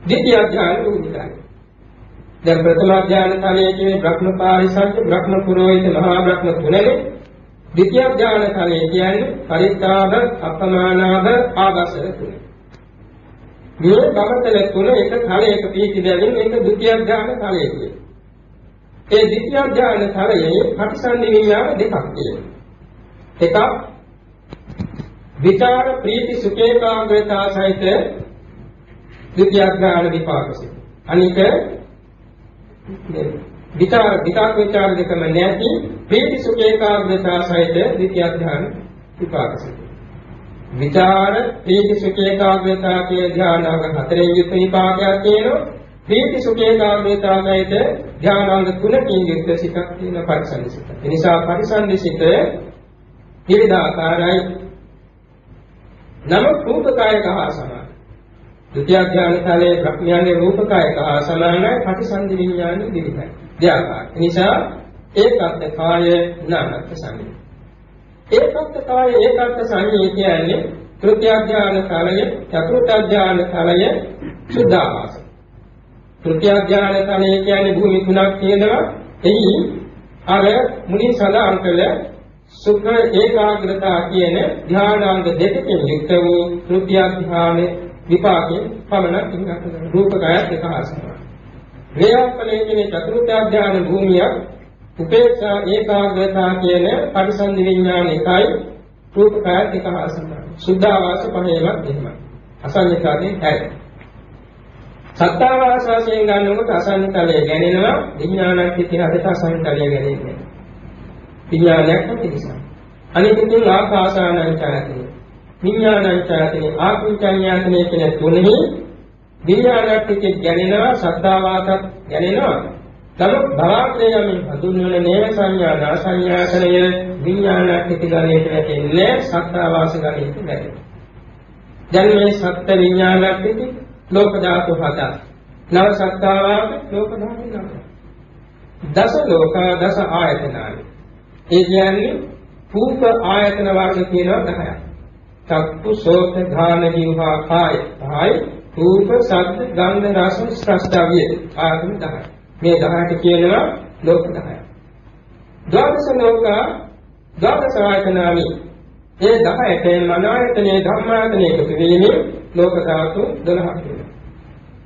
ද්විතිය ඥාන උදිතයි. දැන් ප්‍රථම ඥාන තලයේ කියන්නේ බ්‍රහ්ම පාරිසංඛ්‍ය බ්‍රහ්ම පුරෝහිත මහා බ්‍රහ්ම තුනනේ. ද්විතිය ඥාන තලයේ කියන්නේ පරිත්‍යාග අපමානාග ආගසර තුන. මේ බවතල තුන එක තලයක පිහිටි බැවින් ඒක ද්විතිය ඥාන තලයේ කියන්නේ. ඒ ද්විතිය ඥාන තලයේ ප්‍රතිසන්දි විඤ්ඤාණ දෙකක් තියෙනවා. එකක් විචාර ප්‍රීති සුඛේකාග්‍රතා සහිත ද්විතියඥාන විපාකසිත. අනික විචාර විචාර විචාර දෙකම නැති ප්‍රීති සුඛ ඒකාග්‍රතාව සහිත ද්විතියඥාන විපාකසිත. විචාර ප්‍රීති සුඛ ඒකාග්‍රතාව කියන ධානාව හතරෙන් යුත් විපාකයක් තියෙනවා. ප්‍රීති සුඛේ කාමේතාවයිද ධානාංග තුනකින් යුක්ත සිතක් තියෙන පරිසන්දිසිත. ඒ නිසා පරිසන්දිසිත විවිධාකාරයි. නමුත් රූපකායක හා සමාන. ද්විතිය ඥාන කාලයේ ප්‍රඥානේ රූපකායක හා සමානයි පටිසන්ධි විඥාන විවිධයි. දෙආකාර. ඒ නිසා ඒකත් කාය නාමත් සංඥා. ඒකත් කාය ඒකත් සංඥා කියන්නේ තෘතිය ඥාන කාලය, චතුර්ථ ඥාන කාලය සුද්ධාවාස. තෘතිය ඥාන කාලය කියන්නේ භූමි තුනක් තියෙනවා. එහි අර මුලින් සඳහන් කළ සුඛ ඒකාග්‍රතාව කියන ධානාංග දෙකකින් යුක්ත වූ තෘතිය ඥාන විපාකයෙන් පමණක් ඉන්නත් රූපකයත් එක ආසනවා. වේයප්පලේ කියන චතුර්ථ ඥාන භූමියක් උපේක්ෂා ඒකාග්‍රතාව කියන පරිසන්දි විඥාන එකයි රූපකයත් එක ආසනවා. සුද්ධාවාස පහේවත් එහෙමයි. අසඤ්ඤතාවේ හැයි. සත්තාවාස වශයෙන් ගන්නකොට අසඤ්ඤතලයේ ගැනෙනවා විඥානක් ඉතිහාසයට අසඤ්ඤතලයේ ගැනෙන්නේ. විඥානයක් නැති නිසා. අනිත් තුන් ආකාසානං චරතිය. විඥානං චරතිය ආකුංචඤ්ඤාතනේ කියන තුනෙහි විඥානක් ඉති ගැනෙනවා සත්තාවාසත් ගැනෙනවා. නමුත් භවක්‍රයමින් හඳුන්වන නේව සංඥා නාසඤ්ඤාතනය විඥානක් ඉති ගණයට වැටෙන්නේ සත්තාවාස ගණයට වැටෙනවා. දැන් මේ සත්ත්ව විඥානක් ඉති ලෝක ධාතු හත. නව සත්තාවාස ලෝක ධාතු නව. දස ලෝක දස ආයතනානි. ඒ කියන්නේ රූප ආයතන වර්ග කියනවා 10ක්. චක්කු සෝත ධාන ජීවහා කාය. කාය රූප ශබ්ද ගන්ධ රස ස්පර්ශය ආයතන 10යි. මේ 10ට කියනවා ලෝක 10යි. ද්වාදස ලෝක ද්වාදස ආයතනානි. ඒ 10ට මනායතනේ ධම්මායතනේ එකතු වීමෙන් ලෝක ධාතු 12ක් වෙනවා.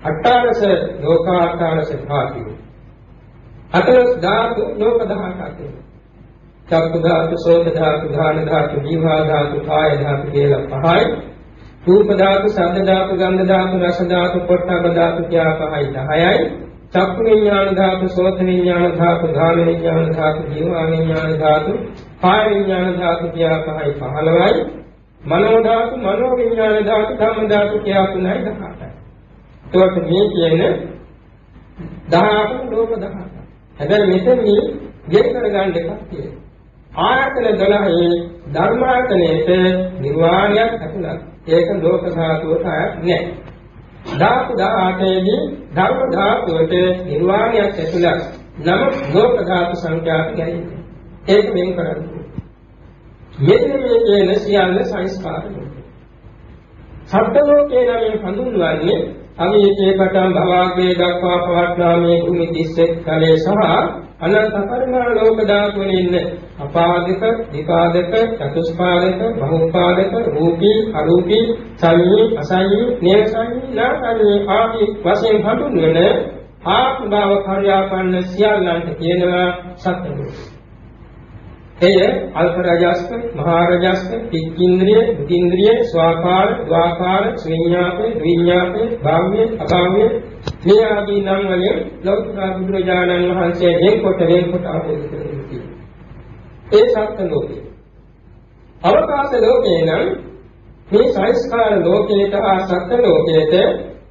අට්ඨාරස ලෝකාට්ඨාරස ධාතු. අටලස් ධාතු ලෝක 10ක් වෙනවා. චක්ක ධාතු, සෝත ධාතු, ධාන ධාතු, ජීවා ධාතු, කාය ධාතු කියලා පහයි. රූප ධාතු, ශබ්ද ධාතු, ගන්ධ ධාතු, රස ධාතු, පොට්ටබ්බ ධාතු කියලා පහයි 10යි. චක්කු විඥාන ධාතු, සෝත විඥාන ධාතු, ධාන විඥාන ධාතු, ජීවා විඥාන ධාතු, කාය විඥාන ධාතු කියලා පහයි 15යි. මනෝ ධාතු, මනෝ විඥාන ධාතු, ධම්ම ධාතු කියලා තුනයි 18යි. ඒකට මේ කියන්නේ 18 ලෝක 18. හැබැයි මෙතන මේ ගෙන් කරගන්න එකක් තියෙනවා. ආයතන 12 ධර්මායතනයේට නිර්වාණයක් ඇතුළත්. ඒක ලෝක ධාතුවට අයත් නැහැ. ධාතු 18 දී ධර්ම ධාතුවට නිර්වාණයක් ඇතුළත්. නම ලෝක ධාතු සංඛ්‍යාත ගැනීම. ඒක වෙන් කරන්නේ. මෙන්න මේ කියන සියල්ල සංස්කාර ලෝකය. සබ්ද ලෝකේ නම් හඳුන්වන්නේ අවියේකේ පටන් භවග්ගේ දක්වා පවත්නා මේ භූමි 31 කලේ සහ අනන්ත පරිමාණ ලෝක ධාතුවල ඉන්න අපාදික, විපාදක, චතුස්පාදක, බහුපාදක, රූපී, අරූපී, සංයී, අසංයී, නේසංයී, නාසංයී ආදී වශයෙන් හඳුන්වන ආත්ම භාව කාර්යාපන්න සියල්ලන්ට කියනවා සත්‍ය එය අල්ප රජස්ක, මහා රජස්ක, පික්ඛින්ද්‍රිය, බුද්ධින්ද්‍රිය, ස්වාකාර, ද්වාකාර, ස්විඤ්ඤාපේ, ද්විඤ්ඤාපේ, භාව්‍ය, අභාව්‍ය මේ ආදී නම් වලින් ලෞතර බුදුරජාණන් වහන්සේ එක්කොට එක්කොට ආපෝෂ කරගෙන ඒ සත්‍ය ලෝකේ. අවකාශ ලෝකේ නම් මේ සංස්කාර ලෝකයට ආ සත්‍ය ලෝකයට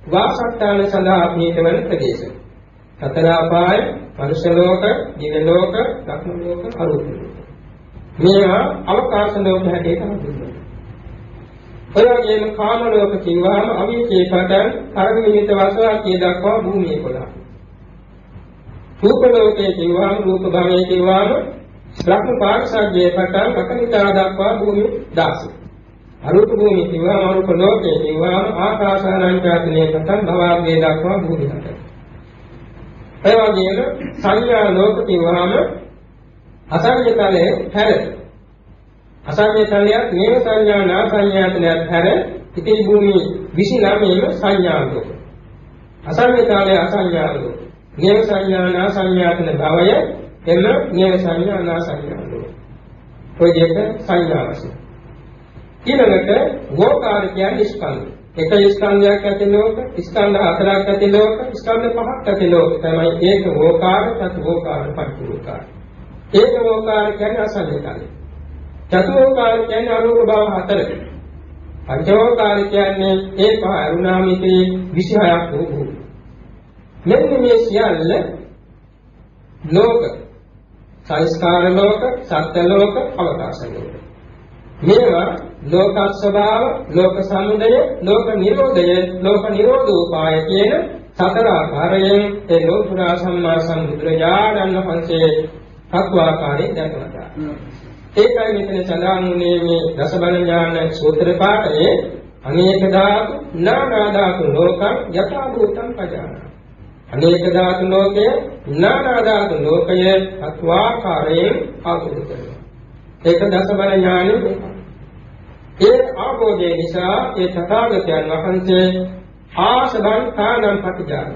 වාසස්ථාන සඳහා පිටවන ප්‍රදේශ. සතර අපාය, මනුෂ්‍ය ලෝක, දිව්‍ය ලෝක, ලක්ෂණ ලෝක, අරූප ලෝක. මේවා අවකාශ ලෝක හැටියට හඳුන්වනවා. ඔය වගේම කාම ලෝක කිව්වහම අවිචේ පටන් කර්ම නිමිත වසවාකිය දක්වා භූමිය කොලා. රූප ලෝකයේ කිව්වහම රූප භවයේ කිව්වහම බ්‍රහ්ම පාක්ෂාග්ගේ පටන් අකනිතා දක්වා භූමිය 16. අරූප භූමිය කිව්වහම අරූප ලෝකයේ කිව්වහම ආකාශානංචාතනේ පටන් භවග්ගේ දක්වා භූමිය 7. ඒ වගේම සංඥා ලෝක කිව්වහම අසංයතලයේ හැර. අසංයතලයක් නේව සංඥා නා සංඥාතනයක් හැර. ඉතිරි භූමි 29ම සංඥාලෝක අසංයතලයේ අසංඥාලෝක නේව සංඥා නා සංඥාතන භවය එන්න නේව සංඥා නා සංඥාලෝක ඔය දෙක සංඥා වශයෙන් ඊළඟට ගෝකාර කියන්නේ ස්කන්ධ. එක ස්කන්ධයක් ඇති ලෝක ස්කන්ධ හතරක් ඇති ලෝක ස්කන්ධ පහක් ඇති ලෝක. තමයි ඒක ගෝකාර චතු ගෝකාර පටිඝෝකාර ඒකෝකාර කියන්නේ අසංයතලයි. චතුෝකාර කියන්නේ අරූප භව හතරක. පංචෝකාර කියන්නේ ඒ පහ අරුණාමිතේ 26ක් වූ භූමි. මෙන්න මේ සියල්ල ලෝක සංස්කාර ලෝක සත්ත්ව ලෝක අවකාශ ලෝක මේවා ලෝක ස්වභාව ලෝක සමුදය ලෝක නිරෝධය ලෝක නිරෝධෝපාය කියන සතර ආකාරයෙන් ඒ ලෝතුරා සම්මා සම්බුදුරජාණන් වහන්සේ අත්වාකාරයෙන් දක්වනවා. ඒකයි මෙතන සඳහන් වුණේ මේ දසබල ඥාන සූත්‍ර පාඨයේ අනේක ධාතු නානා ධාතු ලෝකං යථා භූතං පජාන. අනේක ධාතු ලෝකය නානා ධාතු ලෝකය අත්වාකාරයෙන් ආපුදු කරනවා. ඒක දසබල ඥානෙ ඒ ආභෝධය නිසා ඒ තථාගතයන් වහන්සේ ආසබං කානම් පටිජාන.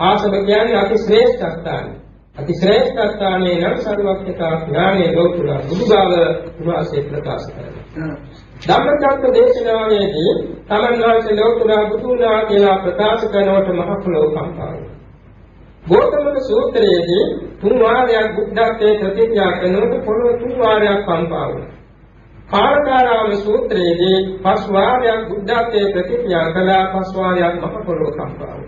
ආසබ කියන්නේ අති ශ්‍රේෂ්ඨ ස්ථානයි. අති ශ්‍රේෂ්ඨ ස්ථානයේ නම් සර්වඥතා ඥානයේ ලෝකුල බුදුබව උන්වහන්සේ ප්‍රකාශ කරනවා. ධම්මචක්ක දේශනාවේදී තමන් වහන්සේ ලෝකුල බුදුනා කියලා ප්‍රකාශ කරනකොට මහ පොළොව කම්පාවයි. ගෝතමක සූත්‍රයේදී තුන් වාරයක් බුද්ධත්වයේ ප්‍රතිඥා කරනකොට පොළොව තුන් වාරයක් කම්පා වුණා. කාලකාරාම සූත්‍රයේදී පස් වාරයක් බුද්ධත්වයේ ප්‍රතිඥා කළා පස් වාරයක් මහ පොළොව කම්පා.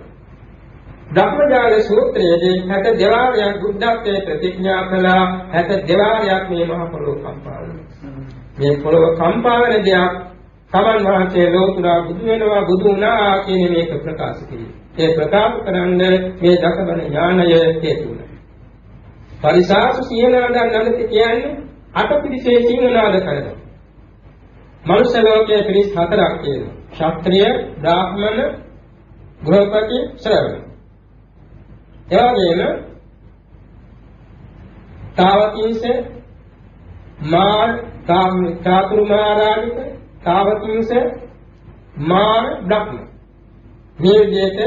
ධම්මජාල සූත්‍රයේදී 62 වාරයක් බුද්ධත්වයේ ප්‍රතිඥා කළා 62 වාරයක් මේ මහ පොළොව කම්පා වුණා. මේ පොළොව කම්පා වෙන දෙයක් තමන් වහන්සේ ලෝතුරා බුදු වෙනවා බුදු වුණා කියන මේක ප්‍රකාශ කිරීම. ඒ ප්‍රකාශ කරන්නේ මේ දසබල ඥානය හේතු වෙනවා. පරිසාස සියනාදන් නන්දති කියන්නේ අටපිරිසේ සිංහනාද කරනවා. මනුෂ්‍ය ලෝකයේ පිරිස් හතරක් තියෙනවා. ක්ෂත්‍රිය, බ්‍රාහ්මණ, ගෘහපති, ශ්‍රවණ. එවැගේම තාවකීස මාන චාතුරුමාරාණික තාවකීස මාන බ්‍රහ්ම මේ විදිහට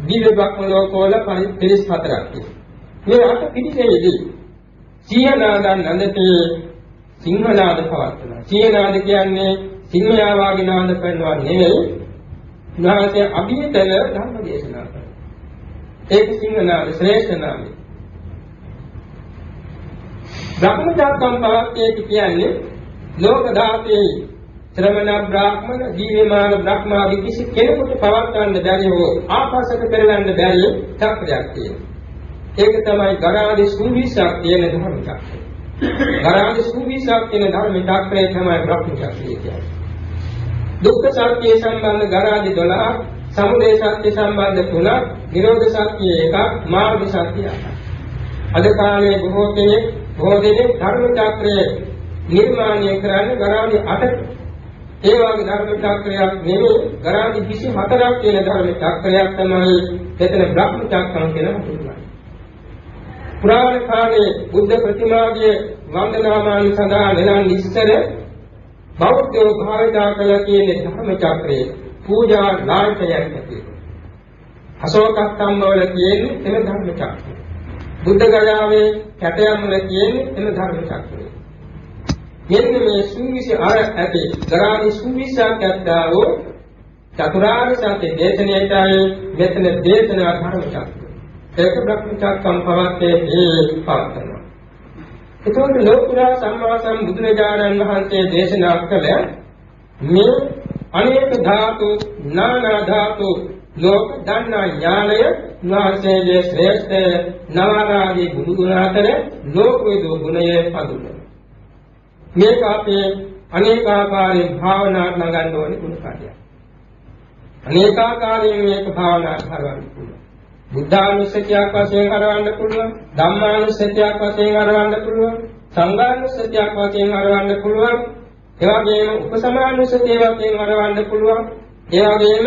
දිව්‍ය බ්‍රහ්ම ලෝකවල පිරිස් හතරක් තියෙනවා. මේ අට පිරිසෙහිදී සියනාදන් නන්දතේ සිංහනාද පවත්වනවා. සියනාද කියන්නේ සිංහයා වාගේ නාද කරනවා නෙවෙයි. උන්වහන්සේ අභියතල ධර්ම දේශනා කරනවා. ඒක සිංහනාද ශ්‍රේෂ්ඨ නාමය. බ්‍රහ්මචාකම් පවත්වයේ කියන්නේ ලෝක ධාතයේ ශ්‍රමණ බ්‍රාහ්මණ ජීවමාන බ්‍රහ්මාදී කිසි කෙනෙකුට පවත්වන්න බැරි හෝ ආපස්සට පෙරලන්න බැරි චක්‍රයක් තියෙනවා. ඒක තමයි ගරාදි සූවිසක් තියෙන ධර්ම චක්‍රය. ගරාදි සූවිසක් තියෙන ධර්ම චක්‍රය තමයි බ්‍රහ්ම චක්‍රය කියන්නේ. දුක්ඛ සත්‍ය සම්බන්ධ ගරාදි 12 සමුදය සත්‍ය සම්බන්ධ 3ක් නිරෝධ සත්‍ය එකක් මාර්ග සත්‍ය එකක්. අද කාලේ බොහෝ කෙනෙක් බොහෝ දෙනෙක් ධර්ම චක්‍රය නිර්මාණය කරන්නේ ගරාදි 8 ඒ වගේ ධර්ම චක්‍රයක් නෙවෙයි ගරාදි 24ක් තියෙන ධර්ම චක්‍රයක් තමයි එතන බ්‍රහ්ම චක්‍රම් කියලා හඳුන්වන්නේ. පුරාණ කාලයේ බුද්ධ ප්‍රතිමාගේ වන්දනාමාන සඳහා නෙලන් ඉස්සර බෞද්ධෝ භාවිතා කළ කියන ධර්ම චක්‍රයේ පූජා ලාංඡනයක් ඇති. අශෝක ස්තම්භ වල තියෙන්නේ එන ධර්ම චක්‍රය. බුද්ධ ගයාවේ කැටයම් වල තියෙන්නේ එන ධර්ම චක්‍රය. මෙන්න මේ සූවිසි අර ඇති ගරානි සූවිසක් ඇත්තා වූ චතුරාර්ය සත්‍ය දේශනාවයි මෙතන දේශනා ධර්ම චක්‍රය. ඒක බ්‍රහ්මචක්කම් පවත්තේ මේ පවත්නවා. එතකොට ලෝකුරා සම්මා සම්බුදුරජාණන් වහන්සේ දේශනා කළ මේ අනේක ධාතු නානා ධාතු ලෝක දන්නා ඥානය වාසයේ ශ්‍රේෂ්ඨ නවරාගේ බුදු ගුණ අතර ලෝක වේදෝ ගුණය පදුන. මේක අපේ අනේකාකාරයෙන් භාවනා නගන්න ඕනේ කුණ කාර්යයක්. අනේකාකාරයෙන් මේක භාවනා කරවන්න පුළුවන්. බුද්ධානුස්සතියක් වශයෙන් හරවන්න පුළුවන් ධම්මානුස්සතියක් වශයෙන් හරවන්න පුළුවන් සංඝානුස්සතියක් වශයෙන් හරවන්න පුළුවන් ඒ වගේම උපසමානුස්සතිය වශයෙන් හරවන්න පුළුවන්. ඒ වගේම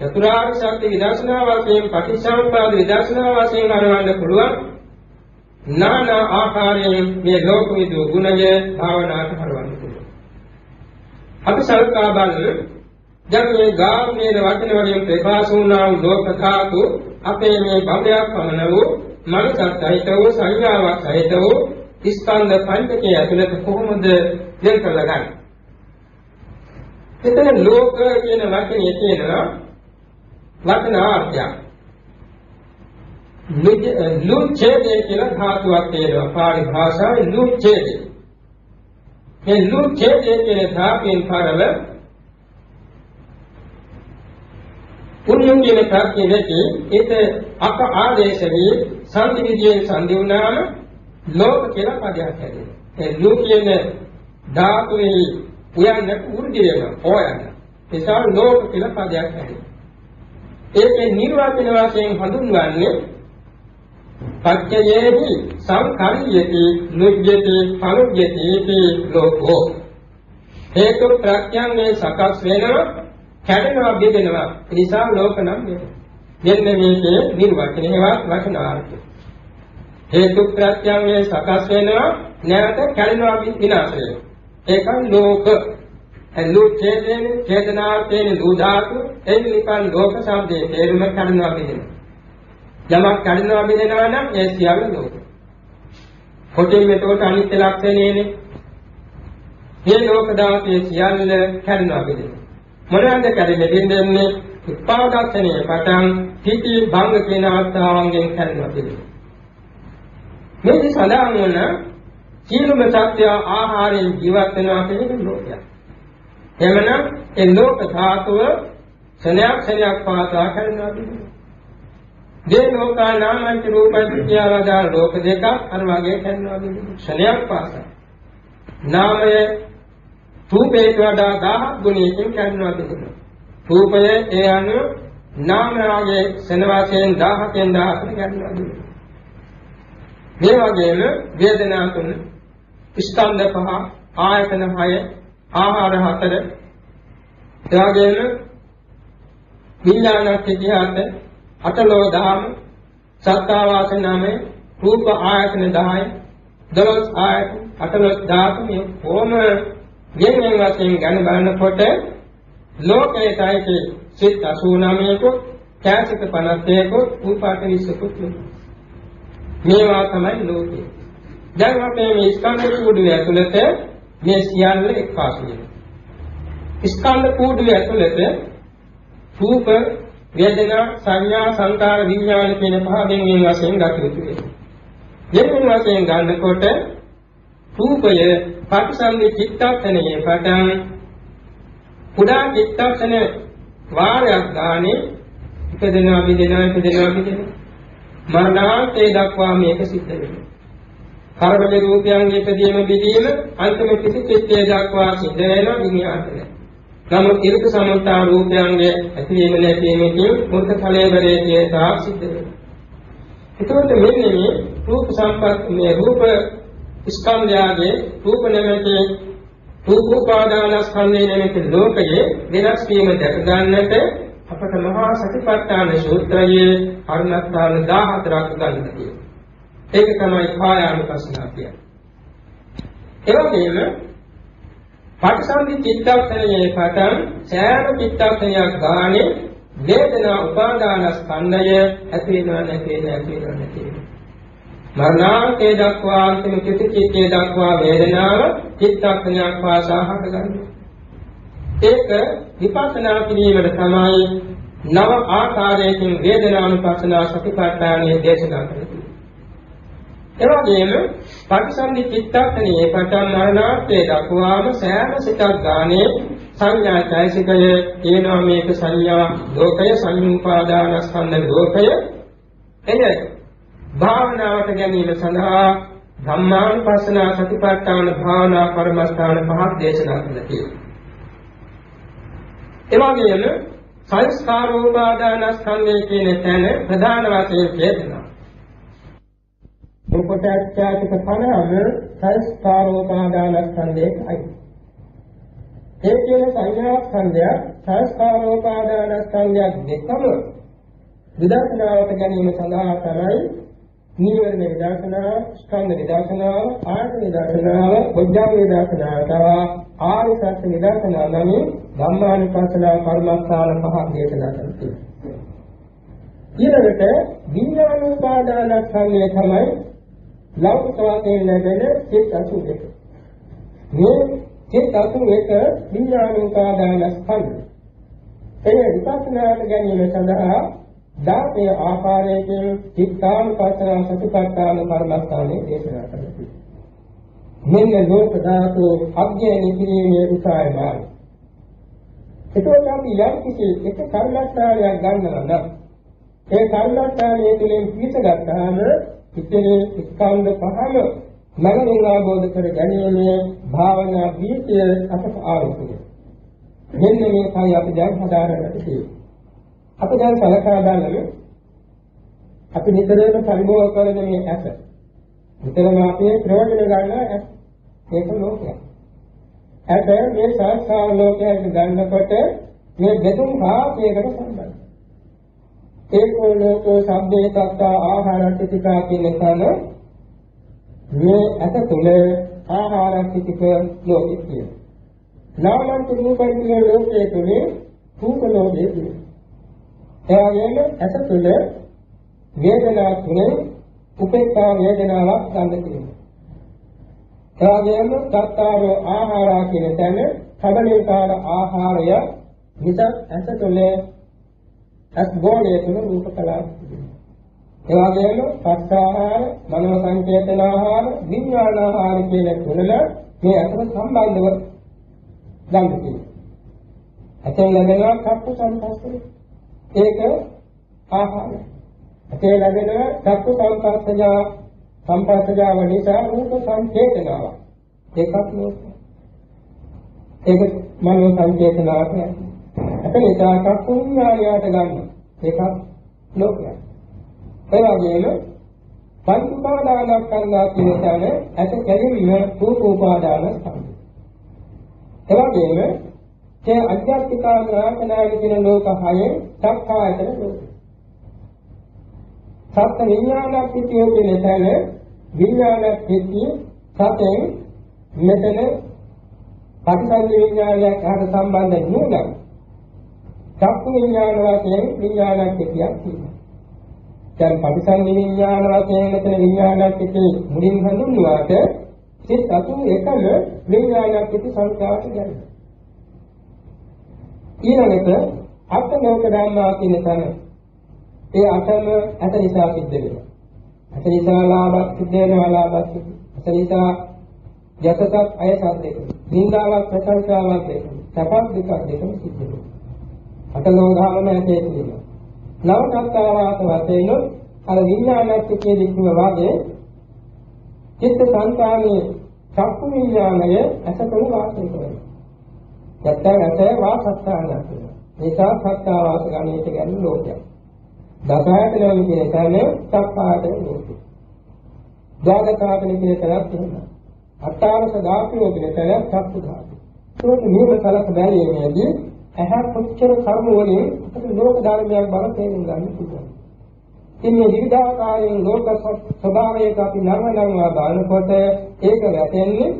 චතුරාර්ය සත්‍ය විදර්ශනා වශයෙන් පටිච්චසමුප්පාද විදර්ශනා වශයෙන් හරවන්න පුළුවන්. නානා ආකාරයෙන් මේ ලෝක විදු ගුණය භාවනාට හරවන්න පුළුවන්. අපි සල්කා බලමු දැන් මේ ගාම්මේන වචන වලින් ප්‍රකාශ වුණා වූ ලෝක ධාතු අපේ මේ භවයක් පමණ වූ මනසත් සහිත වූ සංඥාවක් සහිත වූ ස්කන්ධ පංචකය ඇතුළත කොහොමද දෙල් කරලා ගන්න. එතන ලෝක කියන වචනේ තියෙනවා වචන ආර්ථයක්. ලුච්ඡේදය කියලා ධාතුවක් තියෙනවා. පාලි භාෂාවේ ලුච්ඡේදය. මේ ලුච්ඡේදය කියන ධාතුවෙන් පරව පුණ්‍යම් කියන ප්‍රඥා නැති ඒත අක ආදේශවි සංදි විදියෙන් සංදි වුණාම ලෝක කියලා පදයක් හැදෙනවා. ඒ ලෝක කියන ධාතුවේ උයන්න උර්ධි වෙනවා හොයන්න. නිසා ලෝක කියලා පදයක් හැදෙනවා. ඒකේ නිර්වචන වශයෙන් හඳුන්වන්නේ පච්චයේහි සංකරියති නුජ්ජති අනුජ්ජති ලෝකෝ. හේතු ප්‍රඥාවේ සකස් වෙනවා කැඩෙනවා බෙදෙනවා. ඒ නිසා ලෝක නම් මෙන්න මේකේ නිර්වචනයවත් වචනාර්ථය. හේතු ප්‍රත්‍යංගයේ සකස් වෙනවා නැවත කැඩෙනවා විනාශ වෙනවා. ඒකයි ලෝක. එළු චේතන චේතනාර්ථයෙන් ලෝධාතු එනිකන් ලෝක શબ્දයේ තේරුම කඩනවා බෙදෙනවා යමක් කඩනවා බෙදෙනවා නම් ඒ සියල්ල ලෝක. කොටින් මෙතකොට අනිත්‍ය ලක්ෂණයනේ මේ ලෝක ධාතුවේ සියල්ල කඩනවා බෙදෙනවා මොනවාද කැඩෙන්නේ? දෙන්නේ උපාදක්ෂණය පටන් පිටි භංග කියන අවස්ථාවන්ගෙන් කැඩෙනවා බෙදෙනවා මේ සඳහන් වන සීලම සත්‍ය ආහාරයෙන් ජීවත් වෙනවා කියන එක ලෝකයක්. එමනම් ඒ ලෝක ධාතුව ක්ෂණයක් ක්ෂණයක් පාසා කරනවා කියන්නේ. දේ ලෝකා නාමංච රූපං ත්‍යාවදා ලෝක දෙක අර වගේ කරනවා කියන්නේ ක්ෂණයක් පාසා. නාමය රූපේට වඩා 1000 ගුණයකින් කරනවා කියන්නේ. රූපය ඒ අනුව නාම රාගයේ සෙන වශයෙන් 1000කින් 1000කට කරනවා කියන්නේ. මේ වගේම වේදනා තුන ස්කන්ධ පහ ආයතන හය ආහාර හතර. එවාගෙම විඥාන සිද්ධාත අටලෝ දහම සත්තාවාස නාමේ රූප ආයතන 10 දලස් ආයතන අටලොස් ධාතු මේ කොම යෙන් යෙන් වශයෙන් ගන්න බලනකොට ලෝකයේ තයිති සිත් 89 කුත් ඡාසික 51 කුත් උපාට 20 කුත් මේවා තමයි ලෝකේ දැන් අපේ මේ ස්කන්ධ කූඩුව ඇතුළත මේ සියල්ල එක්කාසු වෙනවා. ස්කන්ධ කූඩුව ඇතුළත රූප, වේදනා, සංඥා, සංකාර, විඥාන කියන පහෙන් මේ වශයෙන් ගත යුතු වෙනවා. දෙවෙනි වශයෙන් ගන්නකොට රූපය පටිසන්ධි චිත්තක්ෂණයේ පටන් කුඩා චිත්තක්ෂණ වාරයක් ගානේ ඉපදෙනවා, බිඳෙනවා, ඉපදෙනවා, බිඳෙනවා. මරණාන්තයේ දක්වා මේක සිද්ධ වෙනවා. කර්මජ රූපයන්ගේ ඉදීම බිදීම අන්තිම කිසි චිත්තය දක්වා සිද්ධ වෙනවා විඤ්ඤාණය. නමුත් ඉරුක සමුත්තා රූපයන්ගේ ඇතිවීම නැතිවීමකින් මුර්ථ ඵලයේ සිද්ධ වෙනවා. එතකොට මෙන්න මේ රූප සම්පත් මේ රූප ස්කන්ධයගේ රූප නැමැති රූප උපාදානස්කන්ධය නැමැති ලෝකයේ වෙනස් වීම දැක ගන්නට අපට මහා සතිපට්ඨාන සූත්‍රයේ අරුණස්ථාන 14ක් ගන්න තියෙනවා. ඒක තමයි කායානුපස්සනාව කියන්නේ. ඒ වගේම පටිසන්ධි චිත්තක්ෂණයේ පටන් සෑම චිත්තක්ෂණයක් ගානේ වේදනා උපාදාන ස්කන්ධය ඇති වෙනවා නැති වෙනවා ඇති වෙනවා නැති වෙනවා. මරණාන්තේ දක්වා අන්තිම චිත්තයේ දක්වා වේදනාව චිත්තක්ෂණයක් වාසා හටගන්නවා. ඒක විපස්සනා කිරීමට තමයි නව ආකාරයකින් වේදනානුපස්සනා සතිපට්ඨානයේ දේශනා කරන්නේ. එවැගේම පටිසන්ධි චිත්තක්ෂණයේ පටන් මරණාර්ථයේ දක්වාම සෑම සිතක් ගානේ සංඥා චෛසිකය. කියනවා මේක සංඥා ලෝකය සංයුපාදානස්කන්ධ ලෝකය. එය භාවනාවට ගැනීම සඳහා ධම්මානුපස්සනා සතිපට්ඨාන භාවනා කර්මස්ථාන පහක් දේශනා කළා කියලා. එවැගේම සංස්කාරෝපාදානස්කන්ධය කියන තැන ප්‍රධාන වශයෙන් කියනවා. උපටච්ඡාතික පනම සංස්කාරෝපාදානස්කන්ධයයි. ඒ කියන සංඥාස්කන්ධය සංස්කාරෝපාදානස්කන්ධයක් දෙකම විදර්ශනාවට ගැනීම සඳහා තමයි නීවරණ විදර්ශනාව, ස්කන්ධ විදර්ශනාව, ආයතන විදර්ශනාව, බොද්ධාංග විදර්ශනාව තව ආර්ය සත්‍ය විදර්ශනාව නමින් ධම්මානුපස්සනා කර්මස්ථාන පහක් දේශනා කරනවා. ඊළඟට විඥානෝපාදානස්කන්ධය තමයි ලෞකික වාදයෙන් ලැබෙන සිත් 82. මේ සිත් 81 විඥානිකාදානස්කන්ධ. එය විපස්සනාට ගැනීම සඳහා දාපේ ආකාරයෙන් චිත්තානුපස්සන සතිපට්ඨාන කර්මස්ථානයේ දේශනා කරති. මෙන්න ලෝක ධාතු අධ්‍යයනය කිරීමේ උසාවි මාර්ගය. එතකොට අපි යම් කිසි එක කර්මස්ථානයක් ගන්නවා නම් ඒ කර්මස්ථානයේ තුලින් පිට ගත්තාම ඉතිරි ස්කන්ධ පහම මනමින් ආબોධ කර ගැනීමේ භාවනා දීපය අපට ආරම්භය. මෙන්න මේකයි අපි දැන් හදාරන්නට තියෙන්නේ. අපි දැන් සලකා බලමු අපි නිතරම පරිභෝග කරන මේ ඇස. නිතරම අපි ප්‍රයෝජන ගන්න ඇස. ඒක ලෝකයක්. ඇස මේ සංස්කාර ලෝකයෙන් ගන්නකොට මේ දෙතුන් භාගයකට සම්බන්ධයි. ඒකෝ ලෝකෝ සම්දේ තත්තා ආහාරටිකා කියන තන මේ ඇස තුළ ආහාරටික ලෝකෙ තියෙනවා. නාමන්ත රූපයි කියන ලෝකයේ තුනේ රූප ලෝකයේ තියෙනවා. ඒ වගේම ඇස තුළ වේදනා තුනේ උපේක්ඛා වේදනාවක් ගන්න තියෙනවා. ඒ වගේම සත්තාරෝ ආහාරා කියන තැන කබලේකාර ආහාරය නිසා ඇස තුළ ඇස් ගෝලයේ තුන රූප කලාවක් තිබෙනවා. ඒ වගේම පස්සාහාර, මනෝ සංකේතන ආහාර, විඥාන ආහාර කියන තුනල මේ අතර සම්බන්ධව ගන්න තියෙනවා. ඇතේ ලැබෙනවා කප්ප සංපස්සේ. ඒක ආහාරය. ඇතේ ලැබෙනවා කප්ප සංපස්සජා සංපස්සජාව නිසා රූප සංකේතනාව. ඒකත් මේක. ඒක මනෝ සංකේතනාවක් නේ. ඒක නිසා කප්ප විඥානයට ගන්න. ඒකත් ලෝකයක්. ඒ වගේම පංච උපාදානස්කන්ධා කියන තැන ඇත කැලින්න රූප උපාදාන ස්කන්ධය. ඒ වගේම ඒ අධ්‍යාත්මිකාංගාකනාය කියන ලෝක හයේ සක්කායතන ලෝක. සත්ත්ව විඥාන පිටිය කියන තැන විඥාන පිටිය සතෙන් මෙතන පටිසන්ධි විඥානයක් හට සම්බන්ධ නුනනම් චක්කු විඥාන වශයෙන් විඥානක් පිටියක් තියෙනවා. දැන් පටිසං විඥාන වශයෙන් මෙතන විඥානක් පිටේ මුලින් හඳුන්වුවාට සිත් අතු එකම විඥානයක් පිට සංකාවට ගන්නවා. ඊළඟට අත්ලෝක ධර්මා කියන තැන ඒ අතම ඇත නිසා සිද්ධ වෙනවා. ඇත නිසා ලාභක් සිද්ධ වෙනවා ලාභක් සිද්ධ. ඇත නිසා යතතක් අයසත් දෙක. නින්දාවක් ප්‍රශංසාවක් දෙක. සපක් දෙකක් දෙකම සිද්ධ වෙනවා. අතලෝ ධර්ම ඇතේ තියෙනවා. නවකත්තාවාස වශයෙන් අර විඥානත් කියන දික්ව වාගේ චිත්ත සංකාමයේ චක්කු විඥානය ඇසකල වාසය කරනවා. නැත්නම් ඇස වාසස්ථානයක් වෙනවා. නිසා සත්තාවාස ගණයට ගන්න ලෝකයක්. දසායතන කියන තැන සක්කායතන ලෝකය. ජාතකාතන කියන තැනක් තියෙනවා. අට්ඨාරස ධාතුව කියන තැන චක්කු ධාතුව. ඒක නියම සලක බැලීමේදී ඇහැ කොච්චර කර්ම වලින් අපිට ලෝක ධර්මයක් බව තේරුම් ගන්න පුළුවන්. ඉතින් මේ විවිධාකාරයෙන් ලෝක ස්වභාවයක අපි නරවනවා බලනකොට ඒක වැටෙන්නේ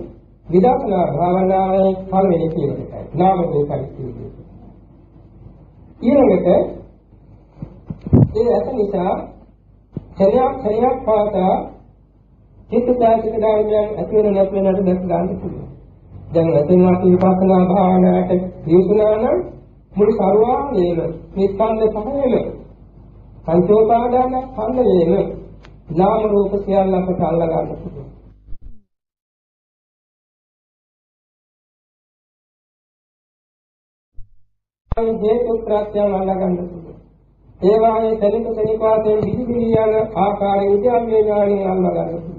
විදර්ශනා භාවනාවේ පළවෙනි පියවරයි. නාම රූපයි කියන්නේ. ඊළඟට ඒ ඇත නිසා ක්ෂණයක් ක්ෂණයක් පාසා චිත්තචෛතසික ධර්මයන් ඇති වෙන නැති වෙනට දැක ගන්න පුළුවන්. දැන් එතන අපි විපස්සනා භාවනාවට යොමුනා නම් මුළු සරුවාගේම නිස්කන්ධ පහේම පංචෝපාදාන ස්කන්ධයේම නාම රූප සියල්ල අපට අල්ලා ගන්න පුළුවන්. හේතු ප්‍රත්‍යයන් අල්ලා ගන්න පුළුවන්. ඒ වායේ තනික තනික වාතයෙන් විදිවිලි යන ආකාරයේ උද්‍යම්මේ ඥානය අල්ලා ගන්න පුළුවන්.